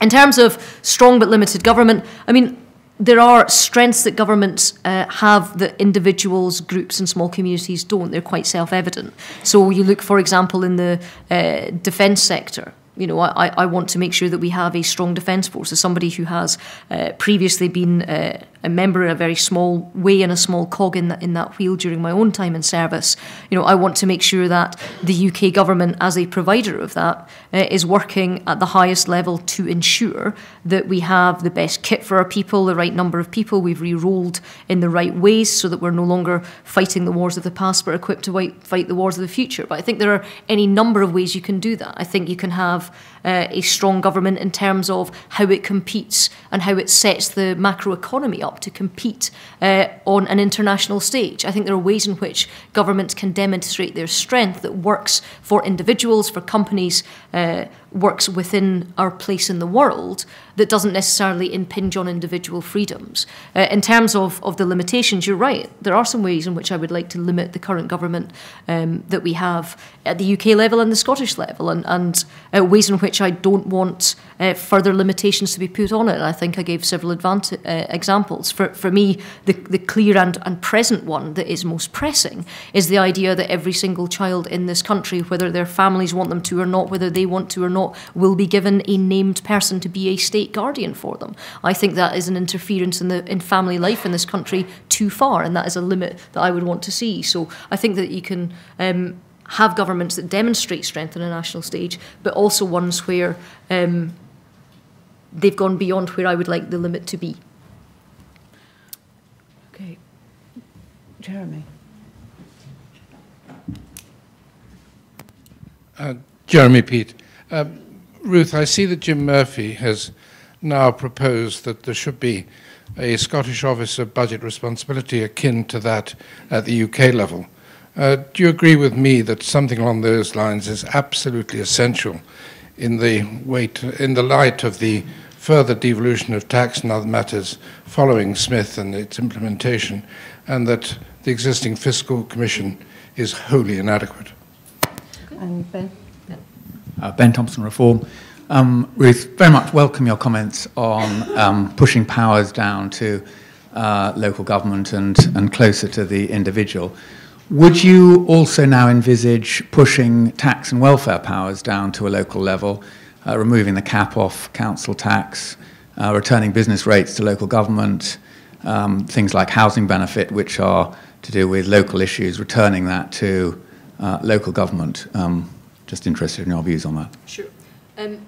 In terms of strong but limited government, I mean, there are strengths that governments uh, have that individuals, groups, and small communities don't. They're quite self evident. So, you look, for example, in the uh, defence sector. You know, I, I want to make sure that we have a strong defence force. As somebody who has uh, previously been uh, a member in a very small way and a small cog in that in that wheel during my own time in service. You know, I want to make sure that the UK government, as a provider of that, uh, is working at the highest level to ensure that we have the best kit for our people, the right number of people, we've re-roled in the right ways, so that we're no longer fighting the wars of the past, but equipped to fight the wars of the future. But I think there are any number of ways you can do that. I think you can have uh, a strong government in terms of how it competes and how it sets the macroeconomy up to compete uh, on an international stage. I think there are ways in which governments can demonstrate their strength that works for individuals, for companies, uh, works within our place in the world that doesn't necessarily impinge on individual freedoms. Uh, in terms of, of the limitations, you're right. There are some ways in which I would like to limit the current government um, that we have at the UK level and the Scottish level, and, and uh, ways in which I don't want uh, further limitations to be put on it. And I think I gave several uh, examples. For, for me, the, the clear and, and present one that is most pressing is the idea that every single child in this country, whether their families want them to or not, whether they want to or not, will be given a named person to be a state guardian for them. I think that is an interference in the in family life in this country too far, and that is a limit that I would want to see. So I think that you can. Um, have governments that demonstrate strength on a national stage, but also ones where um, they've gone beyond where I would like the limit to be. Okay. Jeremy. Uh, Jeremy Peat. Um, Ruth, I see that Jim Murphy has now proposed that there should be a Scottish Office of Budget Responsibility akin to that at the UK level. Uh, do you agree with me that something along those lines is absolutely essential in the wait, in the light of the further devolution of tax and other matters following Smith and its implementation, and that the existing fiscal commission is wholly inadequate? And Ben? Uh, ben Thomson, Reform. Um, Ruth, very much welcome your comments on um, pushing powers down to uh, local government and, and closer to the individual. Would you also now envisage pushing tax and welfare powers down to a local level, uh, removing the cap off council tax, uh, returning business rates to local government, um, things like housing benefit, which are to do with local issues, returning that to uh, local government? Um, just interested in your views on that. Sure. Um,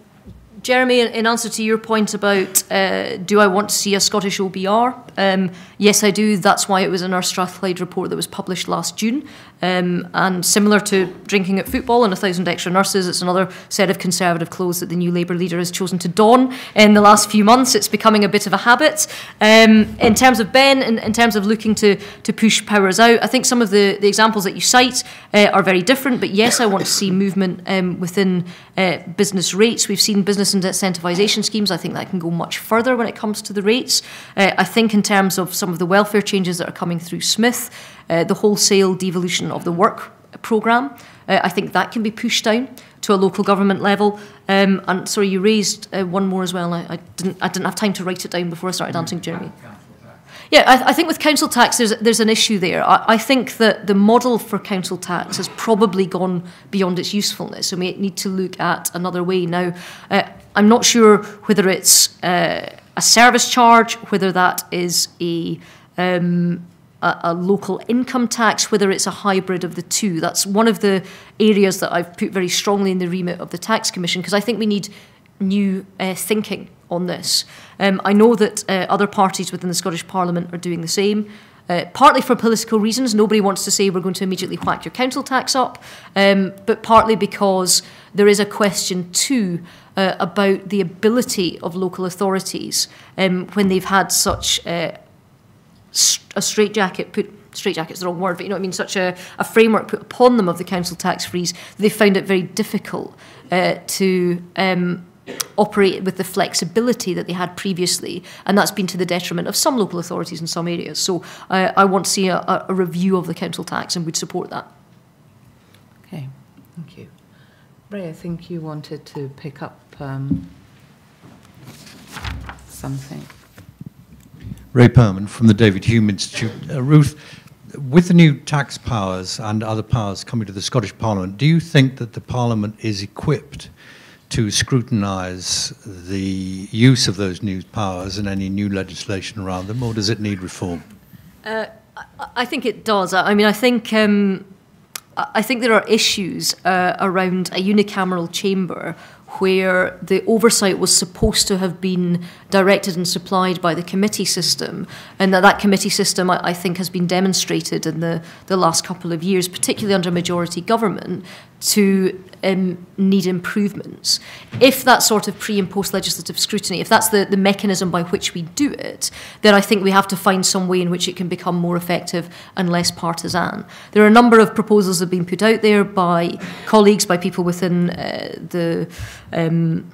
Jeremy, in answer to your point about uh, do I want to see a Scottish OBR, um, yes, I do. That's why it was in our Strathclyde report that was published last June. Um, and similar to drinking at football and a thousand extra nurses, it's another set of conservative clothes that the new Labour leader has chosen to don in the last few months. It's becoming a bit of a habit. Um, in terms of Ben, in, in, terms of looking to, to push powers out, I think some of the, the examples that you cite uh, are very different. But yes, I want to see movement um, within uh, business rates. We've seen business incentivisation schemes. I think that can go much further when it comes to the rates. Uh, I think in terms of some of the welfare changes that are coming through Smith, uh, the wholesale devolution of the work programme. Uh, I think that can be pushed down to a local government level. Um, and sorry, you raised uh, one more as well. I, I, didn't. I didn't have time to write it down before I started answering Jeremy. Yeah, I, I, think with council tax, there's there's an issue there. I, I, think that the model for council tax has probably gone beyond its usefulness, and we need to look at another way now. Uh, I'm not sure whether it's uh, a service charge, whether that is a um, a, a, local income tax, whether it's a hybrid of the two. That's one of the areas that I've put very strongly in the remit of the Tax Commission because I think we need new uh, thinking on this. Um, I know that uh, other parties within the Scottish Parliament are doing the same. Uh, partly for political reasons, nobody wants to say we're going to immediately whack your council tax up, um, but partly because there is a question too uh, about the ability of local authorities um, when they've had such uh, a straitjacket put straitjacket's the wrong word, but you know what I mean, such a, a framework put upon them of the council tax freeze, they found it very difficult uh, to um, operate with the flexibility that they had previously, and that's been to the detriment of some local authorities in some areas. So uh, I want to see a, a review of the council tax and we'd support that. Okay, thank you. Ray, I think you wanted to pick up um, something. Ray Perman from the David Hume Institute. Uh, Ruth, with the new tax powers and other powers coming to the Scottish Parliament, do you think that the Parliament is equipped to scrutinise the use of those new powers and any new legislation around them, or does it need reform? Uh, I think it does. I mean, I think um, I think there are issues uh, around a unicameral chamber where the oversight was supposed to have been directed and supplied by the committee system, and that that committee system, I, I think, has been demonstrated in the, the last couple of years, particularly under majority government, to um, need improvements. If that sort of pre and post legislative scrutiny, if that's the, the mechanism by which we do it, then I think we have to find some way in which it can become more effective and less partisan. There are a number of proposals that have been put out there by colleagues, by people within uh, the um,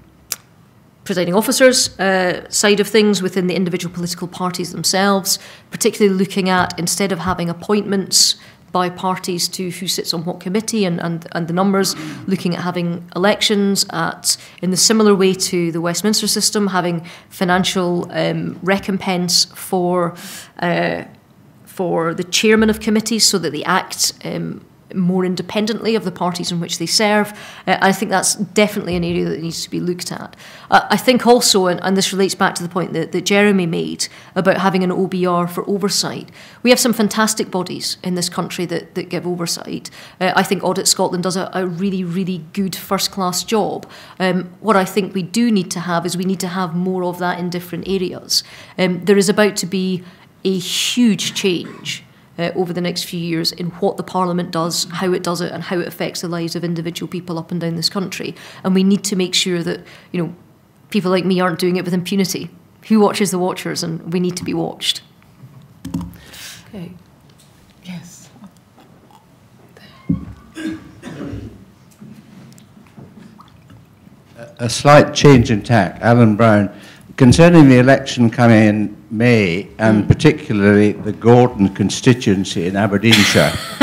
presiding officers uh, side of things within the individual political parties themselves, particularly looking at instead of having appointments by parties to who sits on what committee and, and, and the numbers, looking at having elections at in the similar way to the Westminster system, having financial um, recompense for uh, for the chairman of committees so that they act um, more independently of the parties in which they serve. Uh, I think that's definitely an area that needs to be looked at. Uh, I think also, and, and, this relates back to the point that, that Jeremy made about having an OBR for oversight, we have some fantastic bodies in this country that, that give oversight. Uh, I think Audit Scotland does a, a really, really good first class job. Um, what I think we do need to have is we need to have more of that in different areas. Um, there is about to be a huge change uh, over the next few years in what the Parliament does, how it does it, and how it affects the lives of individual people up and down this country. And we need to make sure that you know people like me aren't doing it with impunity. Who watches the watchers, and we need to be watched. Okay. Yes. A slight change in tack. Alan Brown Concerning the election coming in May, and mm. particularly the Gordon constituency in Aberdeenshire,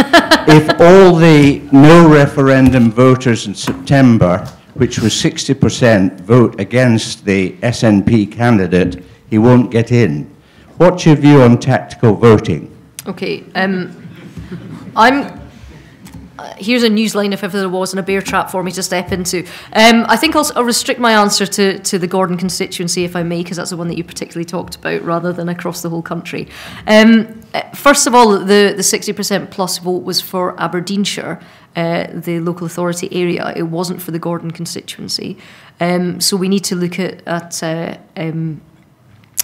if all the no referendum voters in September, which was 60%, vote against the SNP candidate, he won't get in. What's your view on tactical voting? Okay, um, I'm here's a news line if ever there was and a bear trap for me to step into. Um, I think I'll, I'll, restrict my answer to, to the Gordon constituency, if I may, because that's the one that you particularly talked about, rather than across the whole country. Um, uh, first of all, the, the 60% plus vote was for Aberdeenshire, uh, the local authority area. It wasn't for the Gordon constituency. Um, so we need to look at, at uh, um,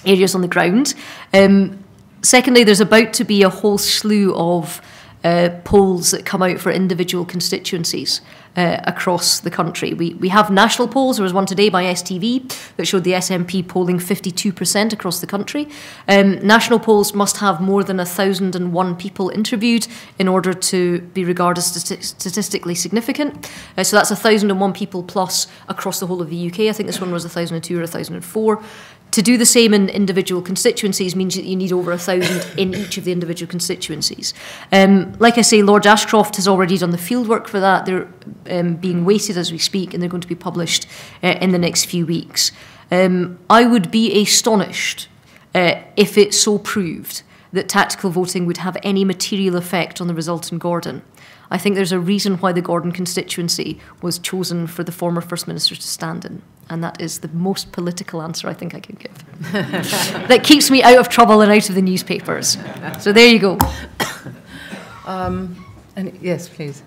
areas on the ground. Um, secondly, there's about to be a whole slew of uh, polls that come out for individual constituencies. Uh, across the country. We, we have national polls. There was one today by STV that showed the SNP polling 52% across the country. Um, national polls must have more than 1,001 people interviewed in order to be regarded as statistically significant. Uh, so that's 1,001 people plus across the whole of the UK. I think this one was 1,002 or 1,004. To do the same in individual constituencies means that you need over a thousand in each of the individual constituencies. Um, like I say, Lord Ashcroft has already done the fieldwork for that. They're um, being weighted as we speak, and they're going to be published uh, in the next few weeks. Um, I would be astonished uh, if it so proved that tactical voting would have any material effect on the result in Gordon. I think there's a reason why the Gordon constituency was chosen for the former First Minister to stand in. And that is the most political answer I think I can give. that keeps me out of trouble and out of the newspapers. So there you go. Um, and yes, please.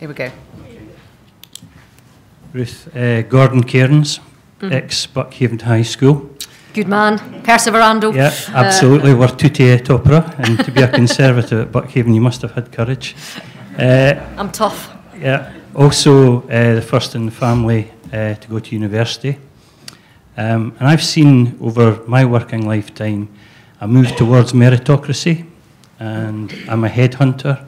Here we go. Ruth, uh, Gordon Cairns, mm. ex Buckhaven High School. Good man, perseverando. Yeah, Uh, absolutely. We're tutti et opera, and to be a conservative at Buckhaven, you must have had courage. Uh, I'm tough. yeah, also uh, the first in the family uh, to go to university. Um, and I've seen over my working lifetime a move towards meritocracy, and I'm a headhunter,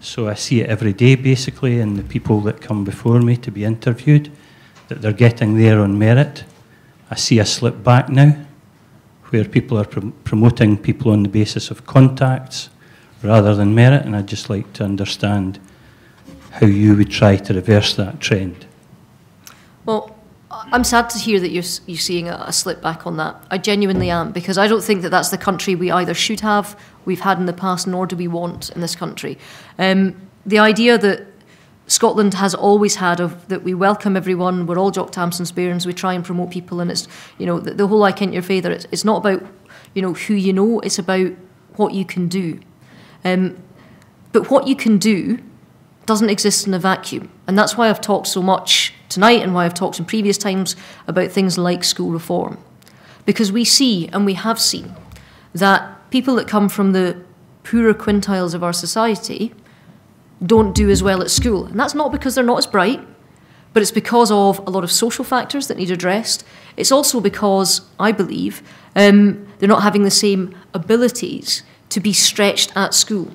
so I see it every day basically in the people that come before me to be interviewed, that they're getting there on merit. I see a slip back now, where people are prom- promoting people on the basis of contacts rather than merit, and I'd just like to understand how you would try to reverse that trend. I'm sad to hear that you're, you're seeing a, a slip back on that. I genuinely am, because I don't think that that's the country we either should have, we've had in the past, nor do we want in this country. Um, the idea that Scotland has always had of that we welcome everyone, we're all Jock Tamson's bairns, we try and promote people, and it's, you know, the, the whole I Kent Your Father, it's, it's not about, you know, who you know, it's about what you can do. Um, but what you can do doesn't exist in a vacuum. And that's why I've talked so much tonight and why I've talked in previous times about things like school reform. Because we see, and we have seen, that people that come from the poorer quintiles of our society don't do as well at school. And that's not because they're not as bright, but it's because of a lot of social factors that need addressed. It's also because, I believe, um, they're not having the same abilities to be stretched at school.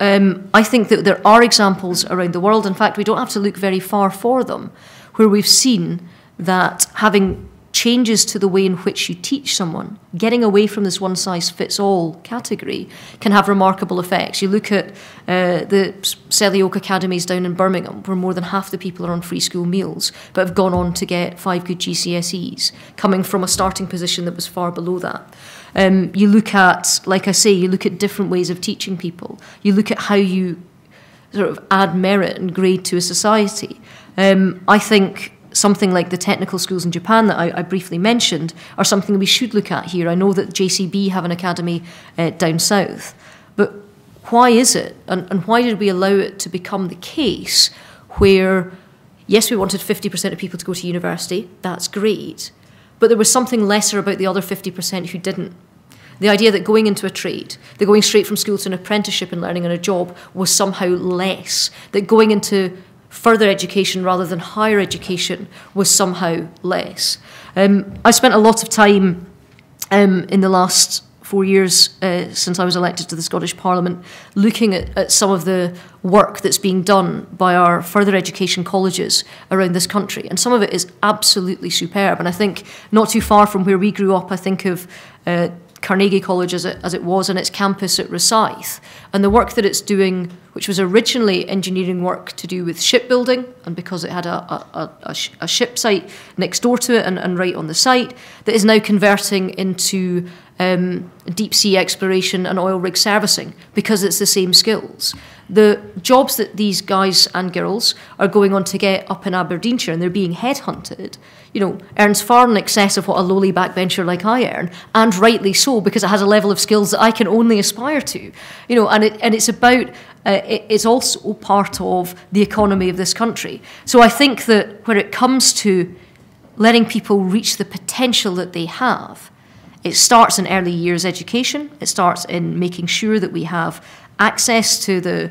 Um, I think that there are examples around the world, in fact, we don't have to look very far for them, where we've seen that having changes to the way in which you teach someone, getting away from this one size fits all category, can have remarkable effects. You look at uh, the Selly Oak Academies down in Birmingham, where more than half the people are on free school meals, but have gone on to get five good GCSEs, coming from a starting position that was far below that. Um, you look at, like I say, you look at different ways of teaching people. You look at how you sort of add merit and grade to a society. Um, I think something like the technical schools in Japan that I, I, briefly mentioned are something we should look at here. I know that JCB have an academy uh, down south, but why is it, and, and why did we allow it to become the case where, yes, we wanted 50% of people to go to university, that's great, but there was something lesser about the other 50% who didn't. The idea that going into a trade, that going straight from school to an apprenticeship and learning on a job was somehow less, that going into further education rather than higher education was somehow less. Um, I spent a lot of time um, in the last four years uh, since I was elected to the Scottish Parliament looking at, at some of the work that's being done by our further education colleges around this country. And some of it is absolutely superb. And I think not too far from where we grew up, I think of uh, Carnegie College as it, as it was and its campus at Rosyth. And the work that it's doing, which was originally engineering work to do with shipbuilding, and because it had a, a, a, a ship site next door to it and, and right on the site, that is now converting into um, deep sea exploration and oil rig servicing because it's the same skills. The jobs that these guys and girls are going on to get up in Aberdeenshire and they're being headhunted, you know, earns far in excess of what a lowly backbencher like I earn, and rightly so because it has a level of skills that I can only aspire to, you know, and it and it's about uh, it, it's also part of the economy of this country. So I think that when it comes to letting people reach the potential that they have, it starts in early years education. It starts in making sure that we have access to the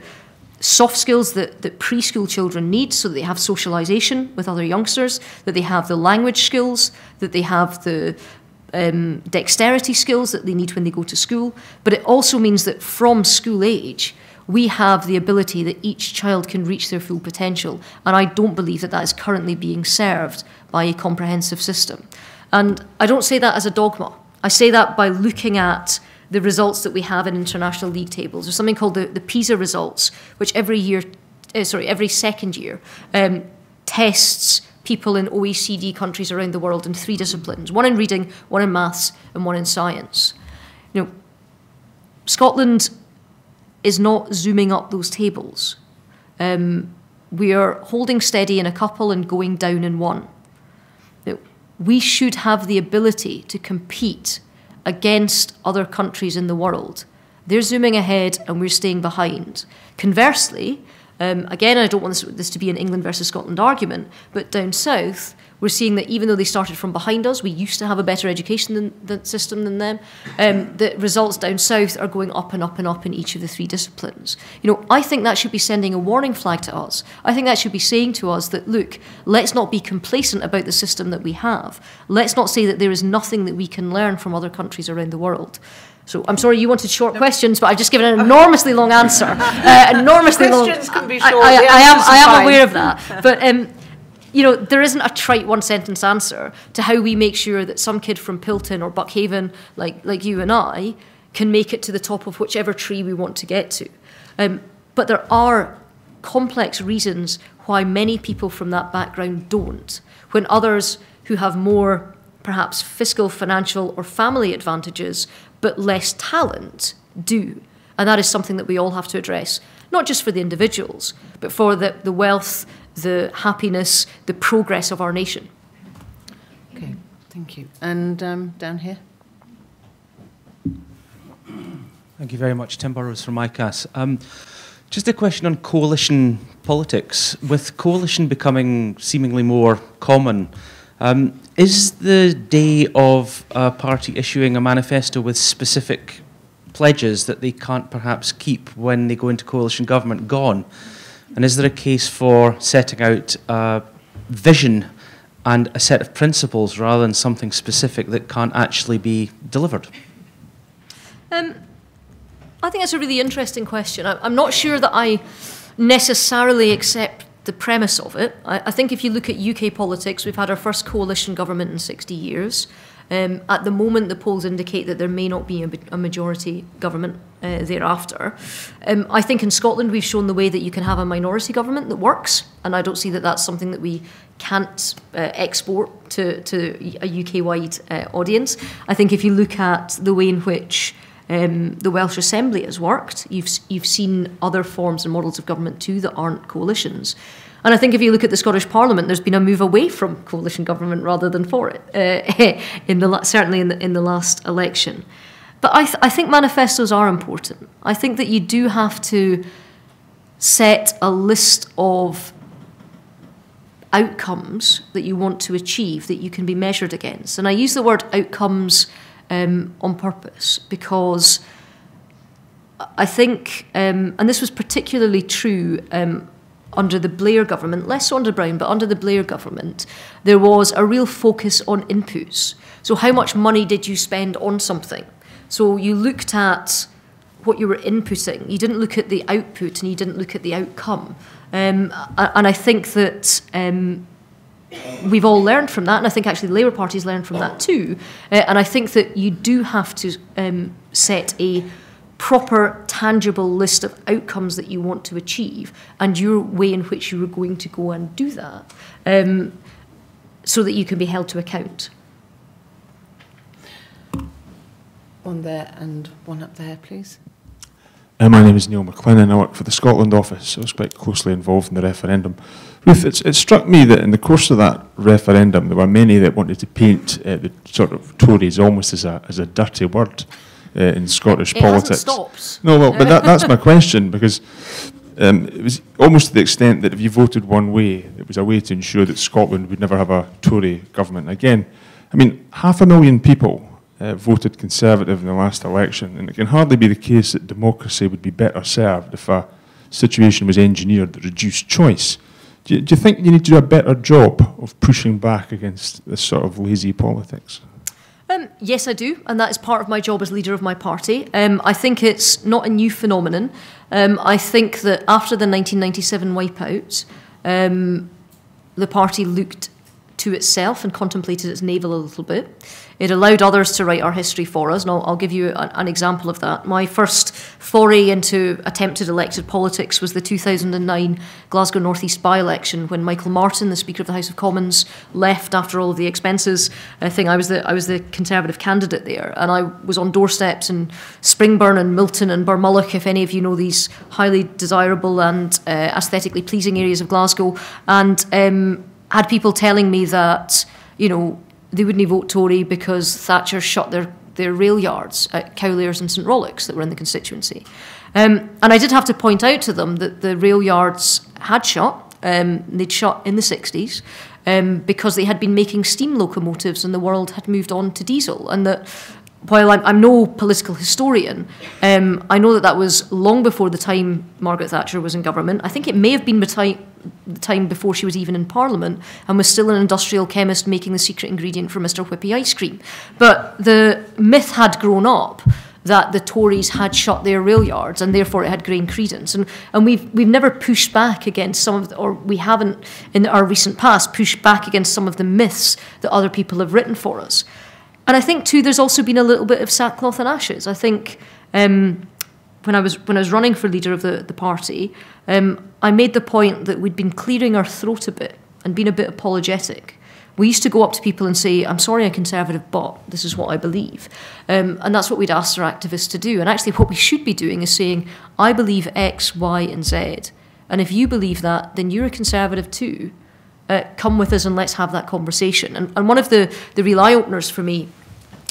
soft skills that, that preschool children need so that they have socialization with other youngsters, that they have the language skills, that they have the um, dexterity skills that they need when they go to school. But it also means that from school age, we have the ability that each child can reach their full potential. And I don't believe that that is currently being served by a comprehensive system. And I don't say that as a dogma. I say that by looking at the results that we have in international league tables. There's something called the, the PISA results, which every year, uh, sorry, every second year um, tests people in OECD countries around the world in three disciplines: one in reading, one in maths, and one in science. You know, Scotland is not zooming up those tables. Um, we are holding steady in a couple and going down in one. You know, we should have the ability to compete against other countries in the world. They're zooming ahead and we're staying behind. Conversely, Um, again, I don't want this, this to be an England versus Scotland argument, but down south, we're seeing that even though they started from behind us, we used to have a better education than, than system than them. Um, the results down south are going up and up and up in each of the three disciplines. You know, I think that should be sending a warning flag to us. I think that should be saying to us that look, let's not be complacent about the system that we have. Let's not say that there is nothing that we can learn from other countries around the world. So I'm sorry you wanted short questions, but I've just given an enormously long answer. Uh, enormously questions long. can be short. I, I, I am, I am aware of that, but. Um, you know, there isn't a trite one sentence answer to how we make sure that some kid from Pilton or Buckhaven, like, like you and I, can make it to the top of whichever tree we want to get to. Um, but there are complex reasons why many people from that background don't, when others who have more perhaps fiscal, financial, or family advantages but less talent do. And that is something that we all have to address, not just for the individuals, but for the, the wealth the happiness, the progress of our nation. Okay, thank you. And um, down here. Thank you very much. Tim Burrows from ICAS. Um, just a question on coalition politics. With coalition becoming seemingly more common, um, is the day of a party issuing a manifesto with specific pledges that they can't perhaps keep when they go into coalition government gone? And is there a case for setting out a vision and a set of principles rather than something specific that can't actually be delivered? Um, I think that's a really interesting question. I, I'm not sure that I necessarily accept the premise of it. I, I think if you look at UK politics, we've had our first coalition government in 60 years. Um, at the moment, the polls indicate that there may not be a, a majority government uh, thereafter. Um, I think in Scotland we've shown the way that you can have a minority government that works, and I don't see that that's something that we can't uh, export to, to a UK-wide uh, audience. I think if you look at the way in which um, the Welsh Assembly has worked, you've, you've seen other forms and models of government too that aren't coalitions. And I think if you look at the Scottish Parliament, there's been a move away from coalition government rather than for it, uh, in the certainly in the, in the last election. But I, th I think manifestos are important. I think that you do have to set a list of outcomes that you want to achieve that you can be measured against. And I use the word outcomes um, on purpose because I think, um, and this was particularly true um, under the Blair government, less so under Brown, but under the Blair government, there was a real focus on inputs. So, how much money did you spend on something? So, you looked at what you were inputting, you didn't look at the output and you didn't look at the outcome. Um, and I think that um, we've all learned from that, and I think actually the Labour Party's learned from that too. Uh, and I think that you do have to um, set a proper, tangible list of outcomes that you want to achieve and your way in which you are going to go and do that um, so that you can be held to account. One there and one up there, please. Uh, my name is Neil McLennan. I work for the Scotland office. I was quite closely involved in the referendum. Ruth, it struck me that in the course of that referendum, there were many that wanted to paint uh, the sort of Tories almost as a, as a dirty word uh, in Scottish it politics. No, well, but that, that's my question because um, it was almost to the extent that if you voted one way, it was a way to ensure that Scotland would never have a Tory government again. I mean, half a million people uh, voted Conservative in the last election, and it can hardly be the case that democracy would be better served if a situation was engineered that reduced choice. Do you, do you think you need to do a better job of pushing back against this sort of lazy politics? Um, yes, I do, and that is part of my job as leader of my party. Um, I think it's not a new phenomenon. Um, I think that after the 1997 wipeout, um, the party looked to itself and contemplated its navel a little bit. It allowed others to write our history for us, and I'll, I'll give you an, an, example of that. My first foray into attempted elected politics was the 2009 Glasgow North East by election when Michael Martin, the Speaker of the House of Commons, left after all of the expenses. I think I was the I was the Conservative candidate there, and I was on doorsteps in Springburn and Milton and Barmulloch, if any of you know these highly desirable and uh, aesthetically pleasing areas of Glasgow, and um, had people telling me that, you know, they wouldn't vote Tory because Thatcher shut their, their rail yards at Cowlairs and St Rollox that were in the constituency. Um, and I did have to point out to them that the rail yards had shut, Um, they'd shut in the 60s um, because they had been making steam locomotives and the world had moved on to diesel. And that while I'm, I'm no political historian, um, I know that that was long before the time Margaret Thatcher was in government. I think it may have been the time, before she was even in Parliament and was still an industrial chemist making the secret ingredient for Mr. Whippy ice cream. But the myth had grown up that the Tories had shut their rail yards and therefore it had gained credence. And, and we've, we've never pushed back against some of, the, or we haven't in our recent past pushed back against some of the myths that other people have written for us. And I think too, there's also been a little bit of sackcloth and ashes. I think um, when I was when I was running for leader of the the party, um, I made the point that we'd been clearing our throat a bit and been a bit apologetic. We used to go up to people and say, "I'm sorry, I'm conservative, but this is what I believe," um, and that's what we'd asked our activists to do. And actually, what we should be doing is saying, "I believe X, Y, and Z," and if you believe that, then you're a conservative too uh, come with us and let's have that conversation. And, and one of the, the real eye openers for me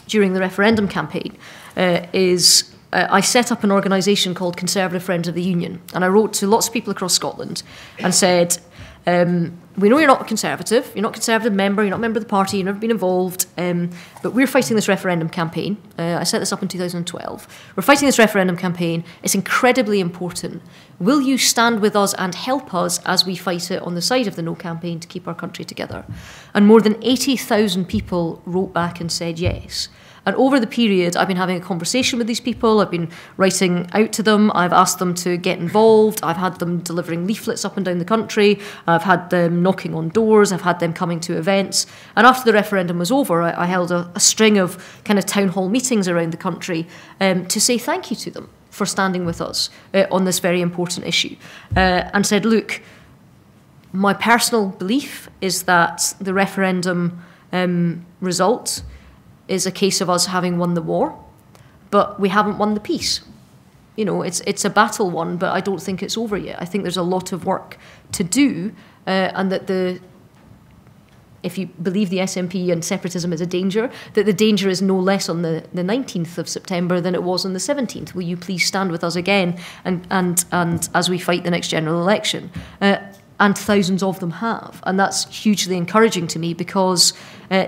during the referendum campaign uh, is uh, I set up an organisation called Conservative Friends of the Union. And I wrote to lots of people across Scotland and said, um, we know you're not conservative, you're not a conservative member, you're not a member of the party, you've never been involved, um, but we're fighting this referendum campaign. Uh, I set this up in 2012. We're fighting this referendum campaign. It's incredibly important. Will you stand with us and help us as we fight it on the side of the no campaign to keep our country together? And more than 80,000 people wrote back and said yes. And over the period, I've been having a conversation with these people, I've been writing out to them, I've asked them to get involved, I've had them delivering leaflets up and down the country, I've had them knocking on doors, I've had them coming to events. And after the referendum was over, I, I held a, a, string of kind of town hall meetings around the country um, to say thank you to them for standing with us uh, on this very important issue uh, and said, look, my personal belief is that the referendum um, is a case of us having won the war, but we haven't won the peace. You know, it's it's a battle won, but I don't think it's over yet. I think there's a lot of work to do, uh, and that the if you believe the SNP and separatism is a danger, that the danger is no less on the, the 19th of September than it was on the 17th. Will you please stand with us again and, and, and as we fight the next general election? Uh, and thousands of them have. And that's hugely encouraging to me because uh,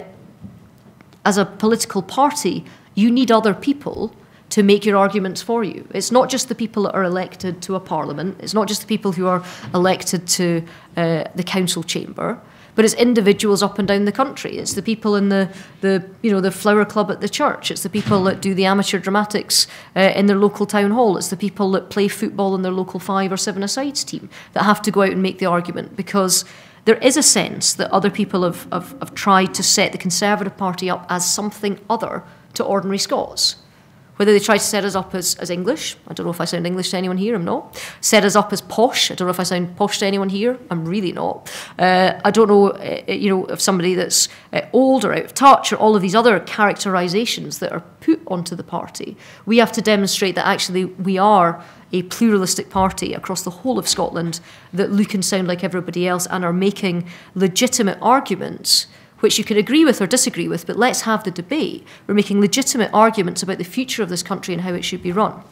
as a political party, you need other people to make your arguments for you. It's not just the people that are elected to a parliament, it's not just the people who are elected to uh, the council chamber, but it's individuals up and down the country. It's the people in the, the, you know, the flower club at the church. It's the people that do the amateur dramatics uh, in their local town hall. It's the people that play football in their local five or seven asides team that have to go out and make the argument because there is a sense that other people have, have, have tried to set the Conservative Party up as something other to ordinary Scots. Whether they try to set us up as, as English, I don't know if I sound English to anyone here, I'm not. Set us up as posh, I don't know if I sound posh to anyone here, I'm really not. Uh, I don't know, uh, you know, if somebody that's uh, old or out of touch or all of these other characterizations that are put onto the party. We have to demonstrate that actually we are a pluralistic party across the whole of Scotland that look and sound like everybody else and are making legitimate arguments which you can agree with or disagree with, but let's have the debate. We're making legitimate arguments about the future of this country and how it should be run.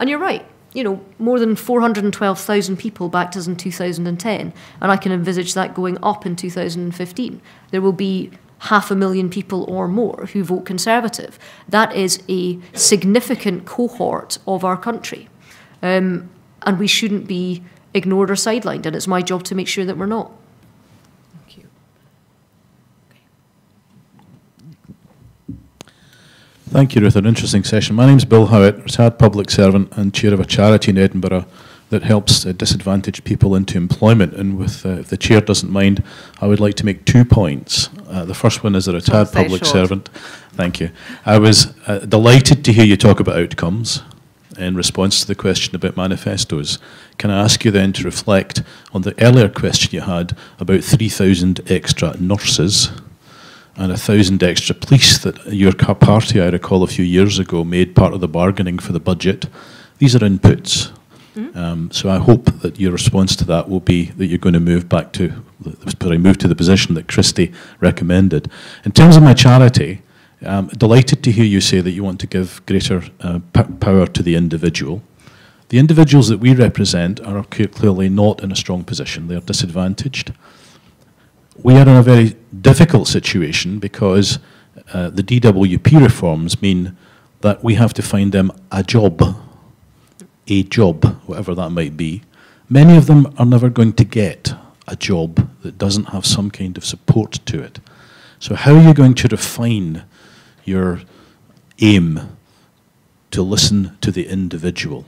And you're right, you know, more than 412,000 people backed us in 2010, and I can envisage that going up in 2015. There will be half a million people or more who vote Conservative. That is a significant cohort of our country. Um, and we shouldn't be ignored or sidelined. And it's my job to make sure that we're not. Thank you. Thank you, Ruth. An interesting session. My name is Bill Howitt, retired public servant and chair of a charity in Edinburgh that helps uh, disadvantaged people into employment. And with, uh, if the chair doesn't mind, I would like to make two points. Uh, the first one is a retired public short. servant. Thank you. I was uh, delighted to hear you talk about outcomes in response to the question about manifestos. Can I ask you then to reflect on the earlier question you had about 3,000 extra nurses and 1,000 extra police that your party, I recall a few years ago, made part of the bargaining for the budget? These are inputs. Mm-hmm. Um, so I hope that your response to that will be that you're going to move back to, sorry, move to the position that Christie recommended. In terms of my charity, um, delighted to hear you say that you want to give greater uh, power to the individual. The individuals that we represent are clearly not in a strong position. They are disadvantaged. We are in a very difficult situation because uh, the DWP reforms mean that we have to find them a job, a job, whatever that might be. Many of them are never going to get a job that doesn't have some kind of support to it. So how are you going to refine your aim to listen to the individual?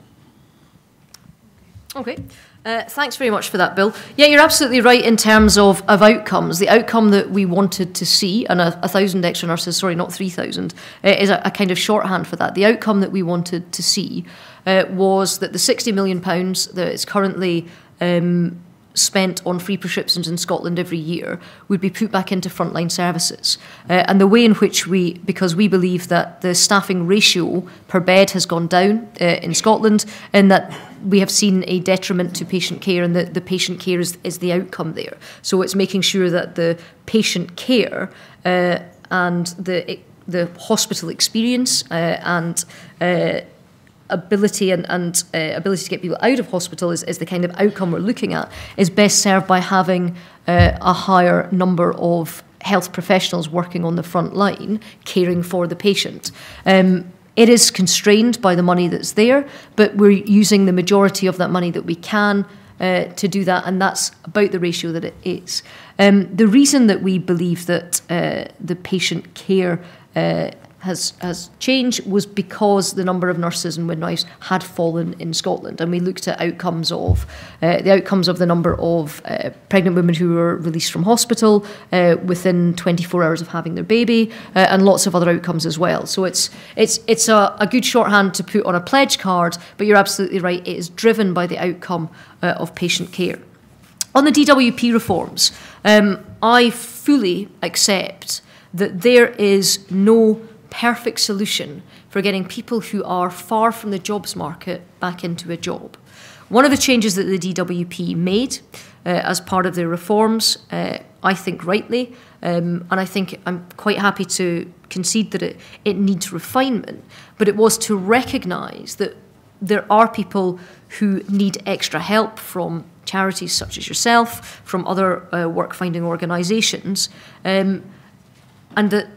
Okay. Uh, thanks very much for that, Bill. Yeah, you're absolutely right in terms of, of outcomes. The outcome that we wanted to see, and a, a thousand extra nurses, sorry, not 3,000, uh, is a, a, kind of shorthand for that. The outcome that we wanted to see uh, was that the £60 million that is currently um, spent on free prescriptions in Scotland every year would be put back into frontline services. Uh, and the way in which we, because we believe that the staffing ratio per bed has gone down uh, in Scotland, and that we have seen a detriment to patient care, and that the patient care is, is the outcome there. So it's making sure that the patient care uh, and the the hospital experience uh, and uh, ability and, and uh, ability to get people out of hospital is, is the kind of outcome we're looking at is best served by having uh, a higher number of health professionals working on the front line caring for the patient. Um, it is constrained by the money that's there, but we're using the majority of that money that we can uh, to do that, and that's about the ratio that it is. Um, the reason that we believe that uh, the patient care uh, has, has changed was because the number of nurses and midwives had fallen in Scotland. And we looked at outcomes of uh, the outcomes of the number of uh, pregnant women who were released from hospital uh, within 24 hours of having their baby, uh, and lots of other outcomes as well. So it's it's it's a, a good shorthand to put on a pledge card, but you're absolutely right. It is driven by the outcome uh, of patient care. On the DWP reforms, um, I fully accept that there is no perfect solution for getting people who are far from the jobs market back into a job. One of the changes that the DWP made uh, as part of their reforms, uh, I think rightly, um, and I think I'm quite happy to concede that it, it needs refinement, but it was to recognise that there are people who need extra help from charities such as yourself, from other uh, work finding organisations, um, and that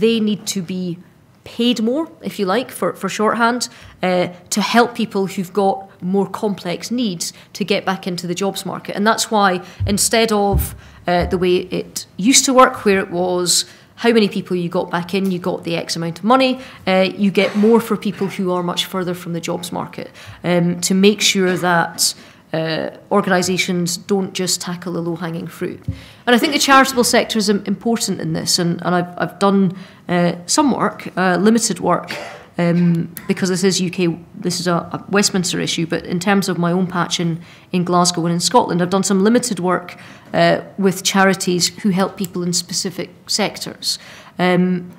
they need to be paid more, if you like, for, for shorthand, uh, to help people who've got more complex needs to get back into the jobs market. And that's why instead of uh, the way it used to work, where it was how many people you got back in, you got the X amount of money, uh, you get more for people who are much further from the jobs market um, to make sure that uh, organisations don't just tackle the low hanging fruit. And I think the charitable sector is important in this, and, and I've, I've done uh, some work, uh, limited work, um, because this is UK, this is a, a, Westminster issue, but in terms of my own patch in, in Glasgow and in Scotland, I've done some limited work uh, with charities who help people in specific sectors. Um,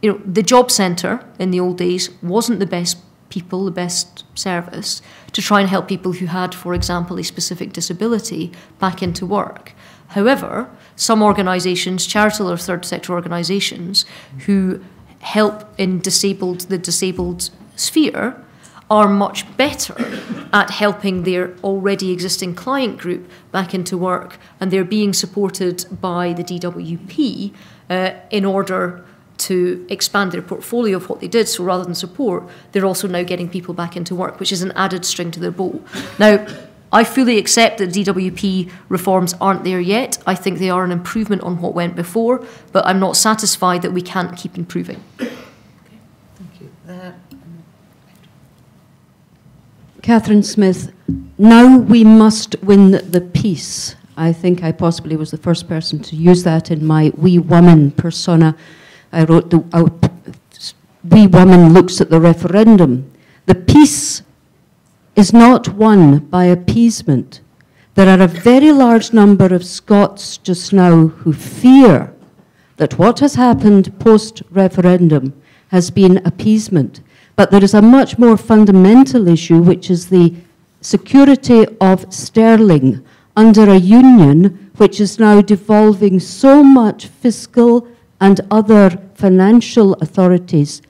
you know, the job centre in the old days wasn't the best people the best service to try and help people who had, for example, a specific disability back into work. However, some organisations, charitable or third sector organisations, who help in disabled the disabled sphere are much better at helping their already existing client group back into work, and they're being supported by the DWP uh, in order to expand their portfolio of what they did. So rather than support, they're also now getting people back into work, which is an added string to their bow. Now, I fully accept that DWP reforms aren't there yet. I think they are an improvement on what went before, but I'm not satisfied that we can't keep improving. Okay, thank you. Uh, Catherine Smith, now we must win the peace. I think I possibly was the first person to use that in my wee woman persona. I wrote the uh, wee woman looks at the referendum. The peace is not won by appeasement. There are a very large number of Scots just now who fear that what has happened post referendum has been appeasement. But there is a much more fundamental issue, which is the security of sterling under a union which is now devolving so much fiscal and other financial authorities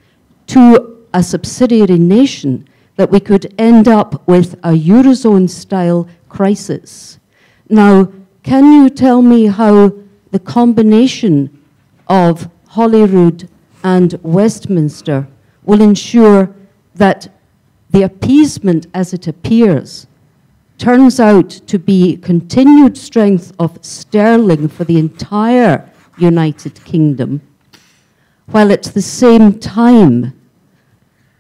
to a subsidiary nation that we could end up with a Eurozone style crisis. Now, can you tell me how the combination of Holyrood and Westminster will ensure that the appeasement as it appears turns out to be continued strength of sterling for the entire United Kingdom, while at the same time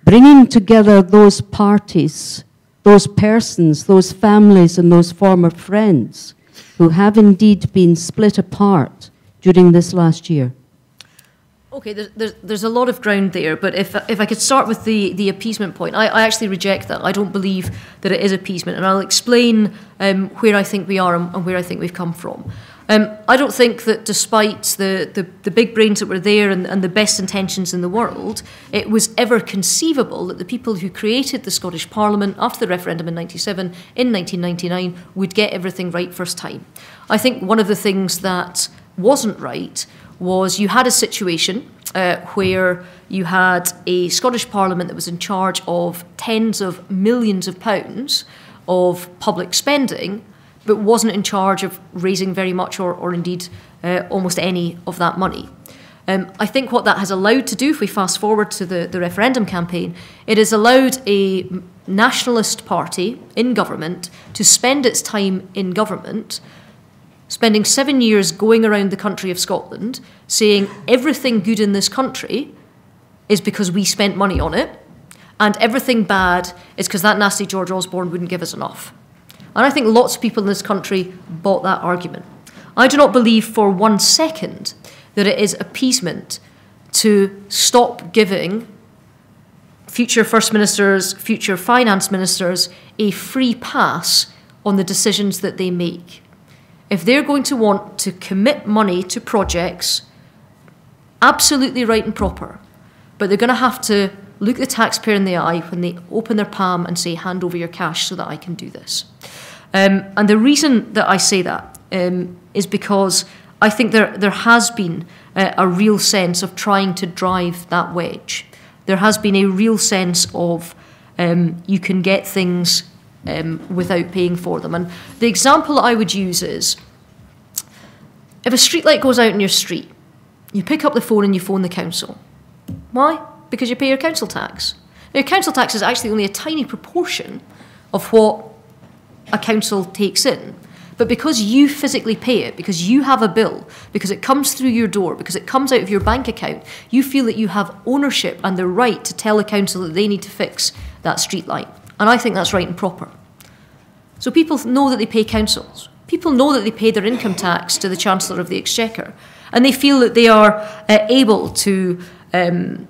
bringing together those parties, those persons, those families, and those former friends who have indeed been split apart during this last year. Okay, there's, there's, there's a lot of ground there, but if, if I could start with the, the appeasement point, I, I actually reject that. I don't believe that it is appeasement, and I'll explain um, where I think we are and, and, where I think we've come from. Um, I don't think that despite the, the, the big brains that were there and, and the best intentions in the world, it was ever conceivable that the people who created the Scottish Parliament after the referendum in 97, in 1999, would get everything right first time. I think one of the things that wasn't right was you had a situation uh, where you had a Scottish Parliament that was in charge of tens of millions of pounds of public spending, but wasn't in charge of raising very much or, or indeed uh, almost any of that money. Um, I think what that has allowed to do, if we fast forward to the, the referendum campaign, it has allowed a nationalist party in government to spend its time in government spending seven years going around the country of Scotland saying everything good in this country is because we spent money on it, and everything bad is because that nasty George Osborne wouldn't give us enough. And I think lots of people in this country bought that argument. I do not believe for one second that it is appeasement to stop giving future First Ministers, future Finance Ministers a free pass on the decisions that they make if they're going to want to commit money to projects, absolutely right and proper, but they're going to have to look the taxpayer in the eye when they open their palm and say, hand over your cash so that I can do this. Um, and the reason that I say that um, is because I think there, there has been a, a real sense of trying to drive that wedge. There has been a real sense of um, you can get things um, without paying for them. And the example I would use is if a streetlight goes out in your street, you pick up the phone and you phone the council. Why? Because you pay your council tax. Now, your council tax is actually only a tiny proportion of what a council takes in. But because you physically pay it, because you have a bill, because it comes through your door, because it comes out of your bank account, you feel that you have ownership and the right to tell the council that they need to fix that street light. And I think that's right and proper. So people know that they pay councils. People know that they pay their income tax to the Chancellor of the Exchequer. And they feel that they are uh, able to um,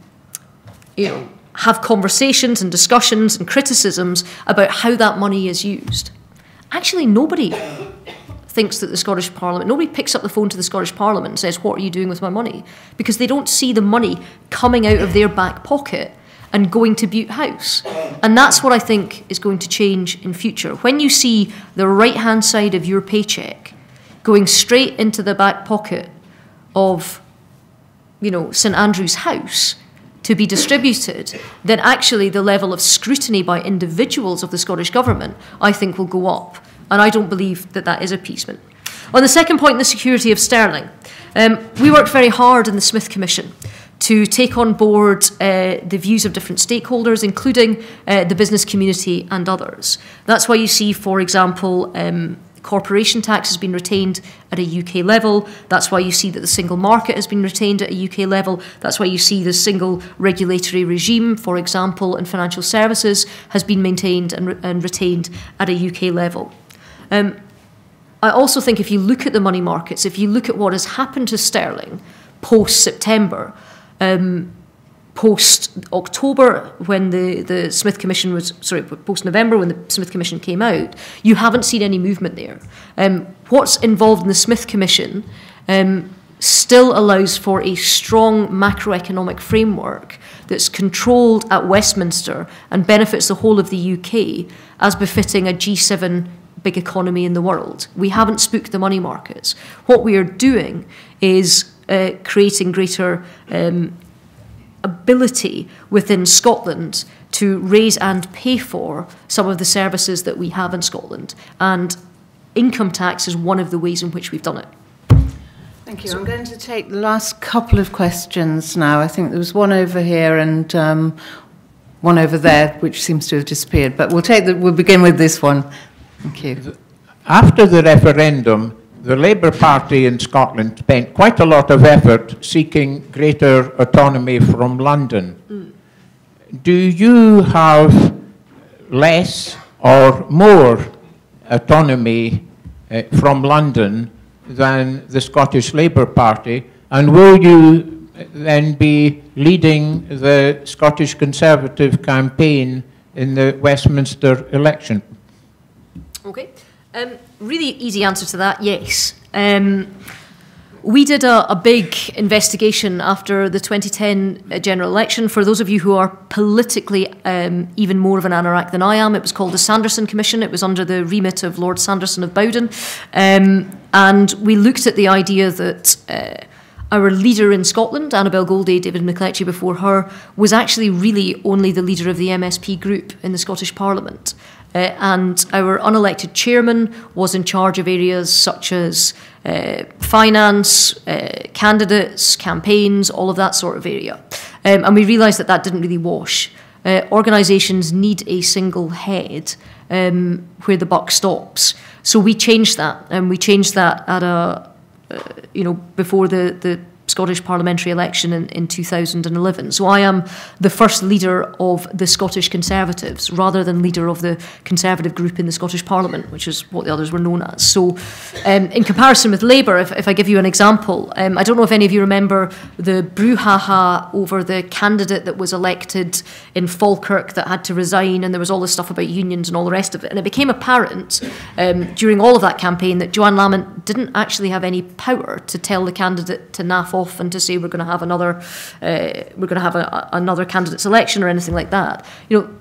you know, have conversations and discussions and criticisms about how that money is used. Actually, nobody thinks that the Scottish Parliament, nobody picks up the phone to the Scottish Parliament and says, What are you doing with my money? Because they don't see the money coming out of their back pocket and going to Bute House. And that's what I think is going to change in future. When you see the right hand side of your paycheck going straight into the back pocket of, you know, St Andrew's House to be distributed, then actually the level of scrutiny by individuals of the Scottish Government, I think, will go up. And I don't believe that that is appeasement. On the second point, the security of sterling. Um, we worked very hard in the Smith Commission to take on board uh, the views of different stakeholders, including uh, the business community and others. That's why you see, for example, um, corporation tax has been retained at a UK level. That's why you see that the single market has been retained at a UK level. That's why you see the single regulatory regime, for example, in financial services, has been maintained and, re and retained at a UK level. Um, I also think if you look at the money markets, if you look at what has happened to sterling post September, um, post October when the, the Smith Commission was, sorry, post November when the Smith Commission came out, you haven't seen any movement there. Um, what's involved in the Smith Commission um, still allows for a strong macroeconomic framework that's controlled at Westminster and benefits the whole of the UK as befitting a G7 big economy in the world. We haven't spooked the money markets. What we are doing is uh, creating greater um, ability within Scotland to raise and pay for some of the services that we have in Scotland. And income tax is one of the ways in which we've done it. Thank you. So I'm going to take the last couple of questions now. I think there was one over here and um, one over there, which seems to have disappeared. But we'll take the, we'll begin with this one. Thank you. After the referendum, the Labour Party in Scotland spent quite a lot of effort seeking greater autonomy from London. Mm. Do you have less or more autonomy uh, from London than the Scottish Labour Party? And will you then be leading the Scottish Conservative campaign in the Westminster election? Okay. Um, really easy answer to that, yes. Um, we did a, a, big investigation after the 2010 uh, general election. For those of you who are politically um, even more of an anorak than I am, it was called the Sanderson Commission. It was under the remit of Lord Sanderson of Bowden. Um, and we looked at the idea that uh, our leader in Scotland, Annabel Goldie, David McLetchie before her, was actually really only the leader of the MSP group in the Scottish Parliament. Uh, and our unelected chairman was in charge of areas such as uh, finance, uh, candidates, campaigns, all of that sort of area. Um, and we realised that that didn't really wash. Uh, organisations need a single head um, where the buck stops. So we changed that, and we changed that at a, uh, you know, before the, the Scottish parliamentary election in, in 2011. So I am the first leader of the Scottish Conservatives rather than leader of the Conservative group in the Scottish Parliament, which is what the others were known as. So, um, in comparison with Labour, if, if, I give you an example, um, I don't know if any of you remember the brouhaha over the candidate that was elected in Falkirk that had to resign, and there was all this stuff about unions and all the rest of it. And it became apparent um, during all of that campaign that Johann Lamont didn't actually have any power to tell the candidate to naff off and to say we're going to have another uh, we're going to have a, another candidate selection or anything like that. You know,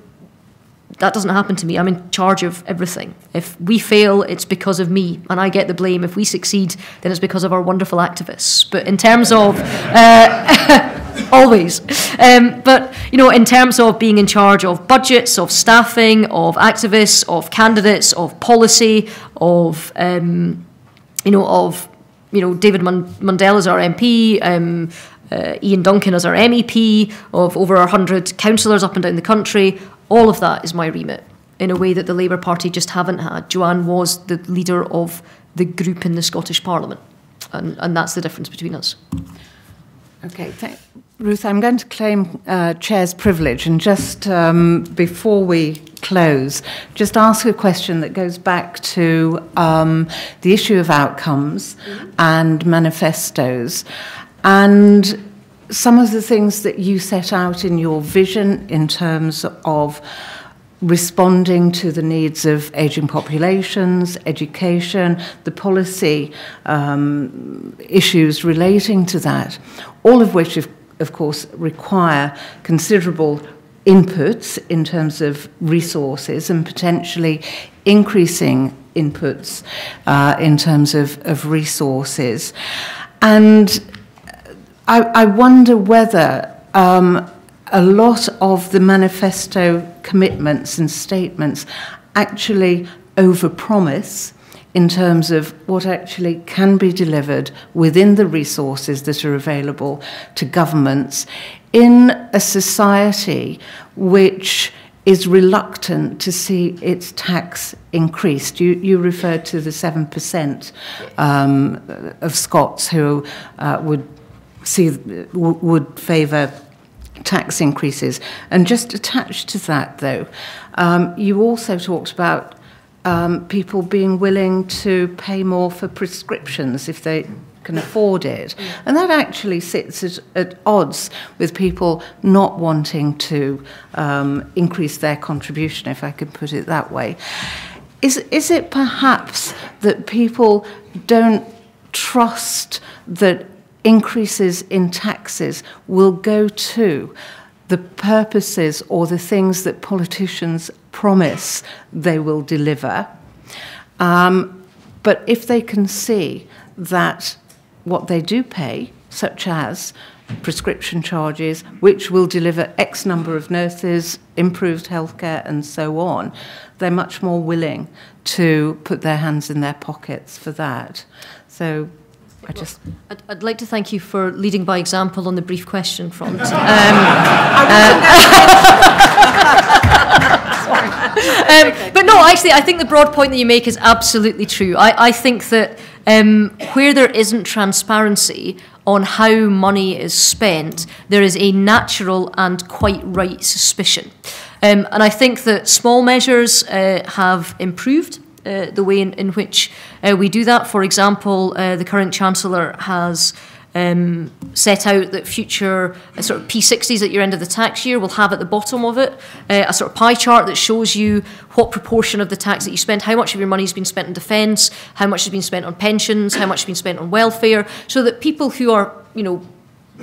that doesn't happen to me. I'm in charge of everything. If we fail, it's because of me, and I get the blame. If we succeed, then it's because of our wonderful activists. But in terms of uh, always, um, but you know, in terms of being in charge of budgets, of staffing, of activists, of candidates, of policy, of um, you know, of you know, David Mundell as our MP, um, uh, Ian Duncan as our MEP, of over 100 councillors up and down the country. All of that is my remit in a way that the Labour Party just haven't had. Johann was the leader of the group in the Scottish Parliament, and, and that's the difference between us. Okay, Ruth, I'm going to claim uh, chair's privilege, and just um, before we close, just ask a question that goes back to um, the issue of outcomes mm-hmm. and manifestos, and some of the things that you set out in your vision in terms of responding to the needs of aging populations, education, the policy um, issues relating to that, all of which, of, of course, require considerable inputs in terms of resources and potentially increasing inputs uh, in terms of, of resources. And I, I wonder whether um, a lot of the manifesto commitments and statements actually overpromise in terms of what actually can be delivered within the resources that are available to governments in a society which is reluctant to see its tax increased. You, you referred to the 7% um, of Scots who uh, would see would favour tax increases. And just attached to that, though, um, you also talked about um, people being willing to pay more for prescriptions if they can afford it. And that actually sits at, at odds with people not wanting to um, increase their contribution, if I can put it that way. Is, is it perhaps that people don't trust that increases in taxes will go to the purposes or the things that politicians promise they will deliver. Um, but if they can see that what they do pay, such as prescription charges, which will deliver X number of nurses, improved healthcare, and so on, they're much more willing to put their hands in their pockets for that. So I just. I'd, I'd, like to thank you for leading by example on the brief question front. Um, uh, um, but no, actually, I think the broad point that you make is absolutely true. I, I think that um, where there isn't transparency on how money is spent, there is a natural and quite right suspicion. Um, and I think that small measures uh, have improved uh, the way in, in which uh, we do that. For example, uh, the current Chancellor has um, set out that future uh, sort of P60s at your end of the tax year will have at the bottom of it uh, a sort of pie chart that shows you what proportion of the tax that you spend, how much of your money has been spent on defence, how much has been spent on pensions, how much has been spent on welfare, so that people who are, you know,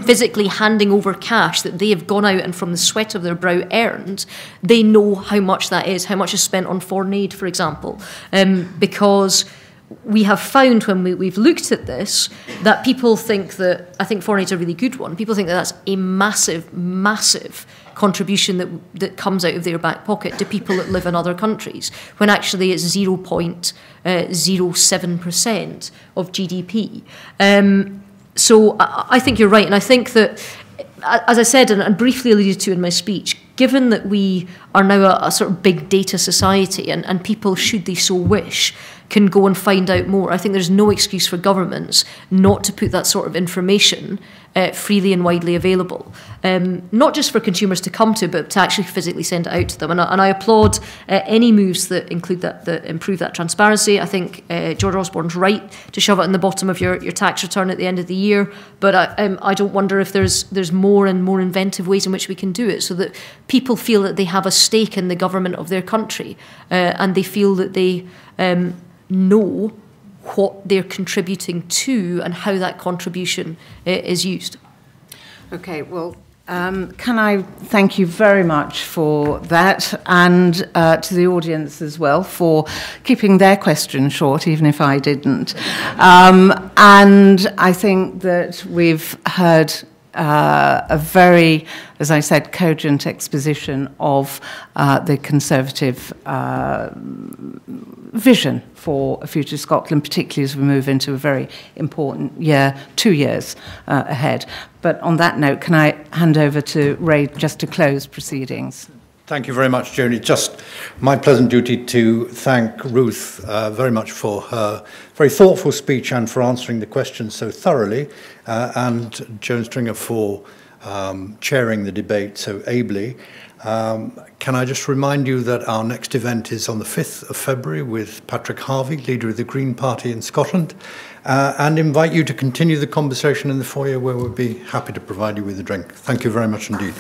physically handing over cash that they have gone out and from the sweat of their brow earned, they know how much that is, how much is spent on foreign aid, for example, um, because we have found when we, we've looked at this that people think that I think foreign aid is a really good one. People think that that's a massive, massive contribution that that comes out of their back pocket to people that live in other countries, when actually it's zero point uh, zero seven percent of GDP. Um, so I, I think you're right, and I think that, as I said and, and briefly alluded to in my speech, given that we are now a, a sort of big data society, and, and people, should they so wish, can go and find out more. I think there's no excuse for governments not to put that sort of information uh, freely and widely available. Um, not just for consumers to come to, but to actually physically send it out to them. And and I applaud uh, any moves that include that, that improve that transparency. I think uh, George Osborne's right to shove it in the bottom of your, your tax return at the end of the year. But I, um, I don't wonder if there's there's more and more inventive ways in which we can do it, so that people feel that they have a stake in the government of their country, uh, and they feel that they um, know what they're contributing to and how that contribution uh, is used. Okay, well, um, can I thank you very much for that and uh, to the audience as well for keeping their questions short, even if I didn't. Um, and I think that we've heard uh, a very, as I said, cogent exposition of uh, the Conservative uh, vision for a future Scotland, particularly as we move into a very important year, two years uh, ahead. But on that note, can I hand over to Ray just to close proceedings? Thank you very much, Joni. Just my pleasant duty to thank Ruth uh, very much for her very thoughtful speech and for answering the questions so thoroughly, uh, and Joan Stringer for um, chairing the debate so ably. Um, can I just remind you that our next event is on the 5th of February with Patrick Harvie, leader of the Green Party in Scotland, uh, and invite you to continue the conversation in the foyer where we'll be happy to provide you with a drink. Thank you very much indeed.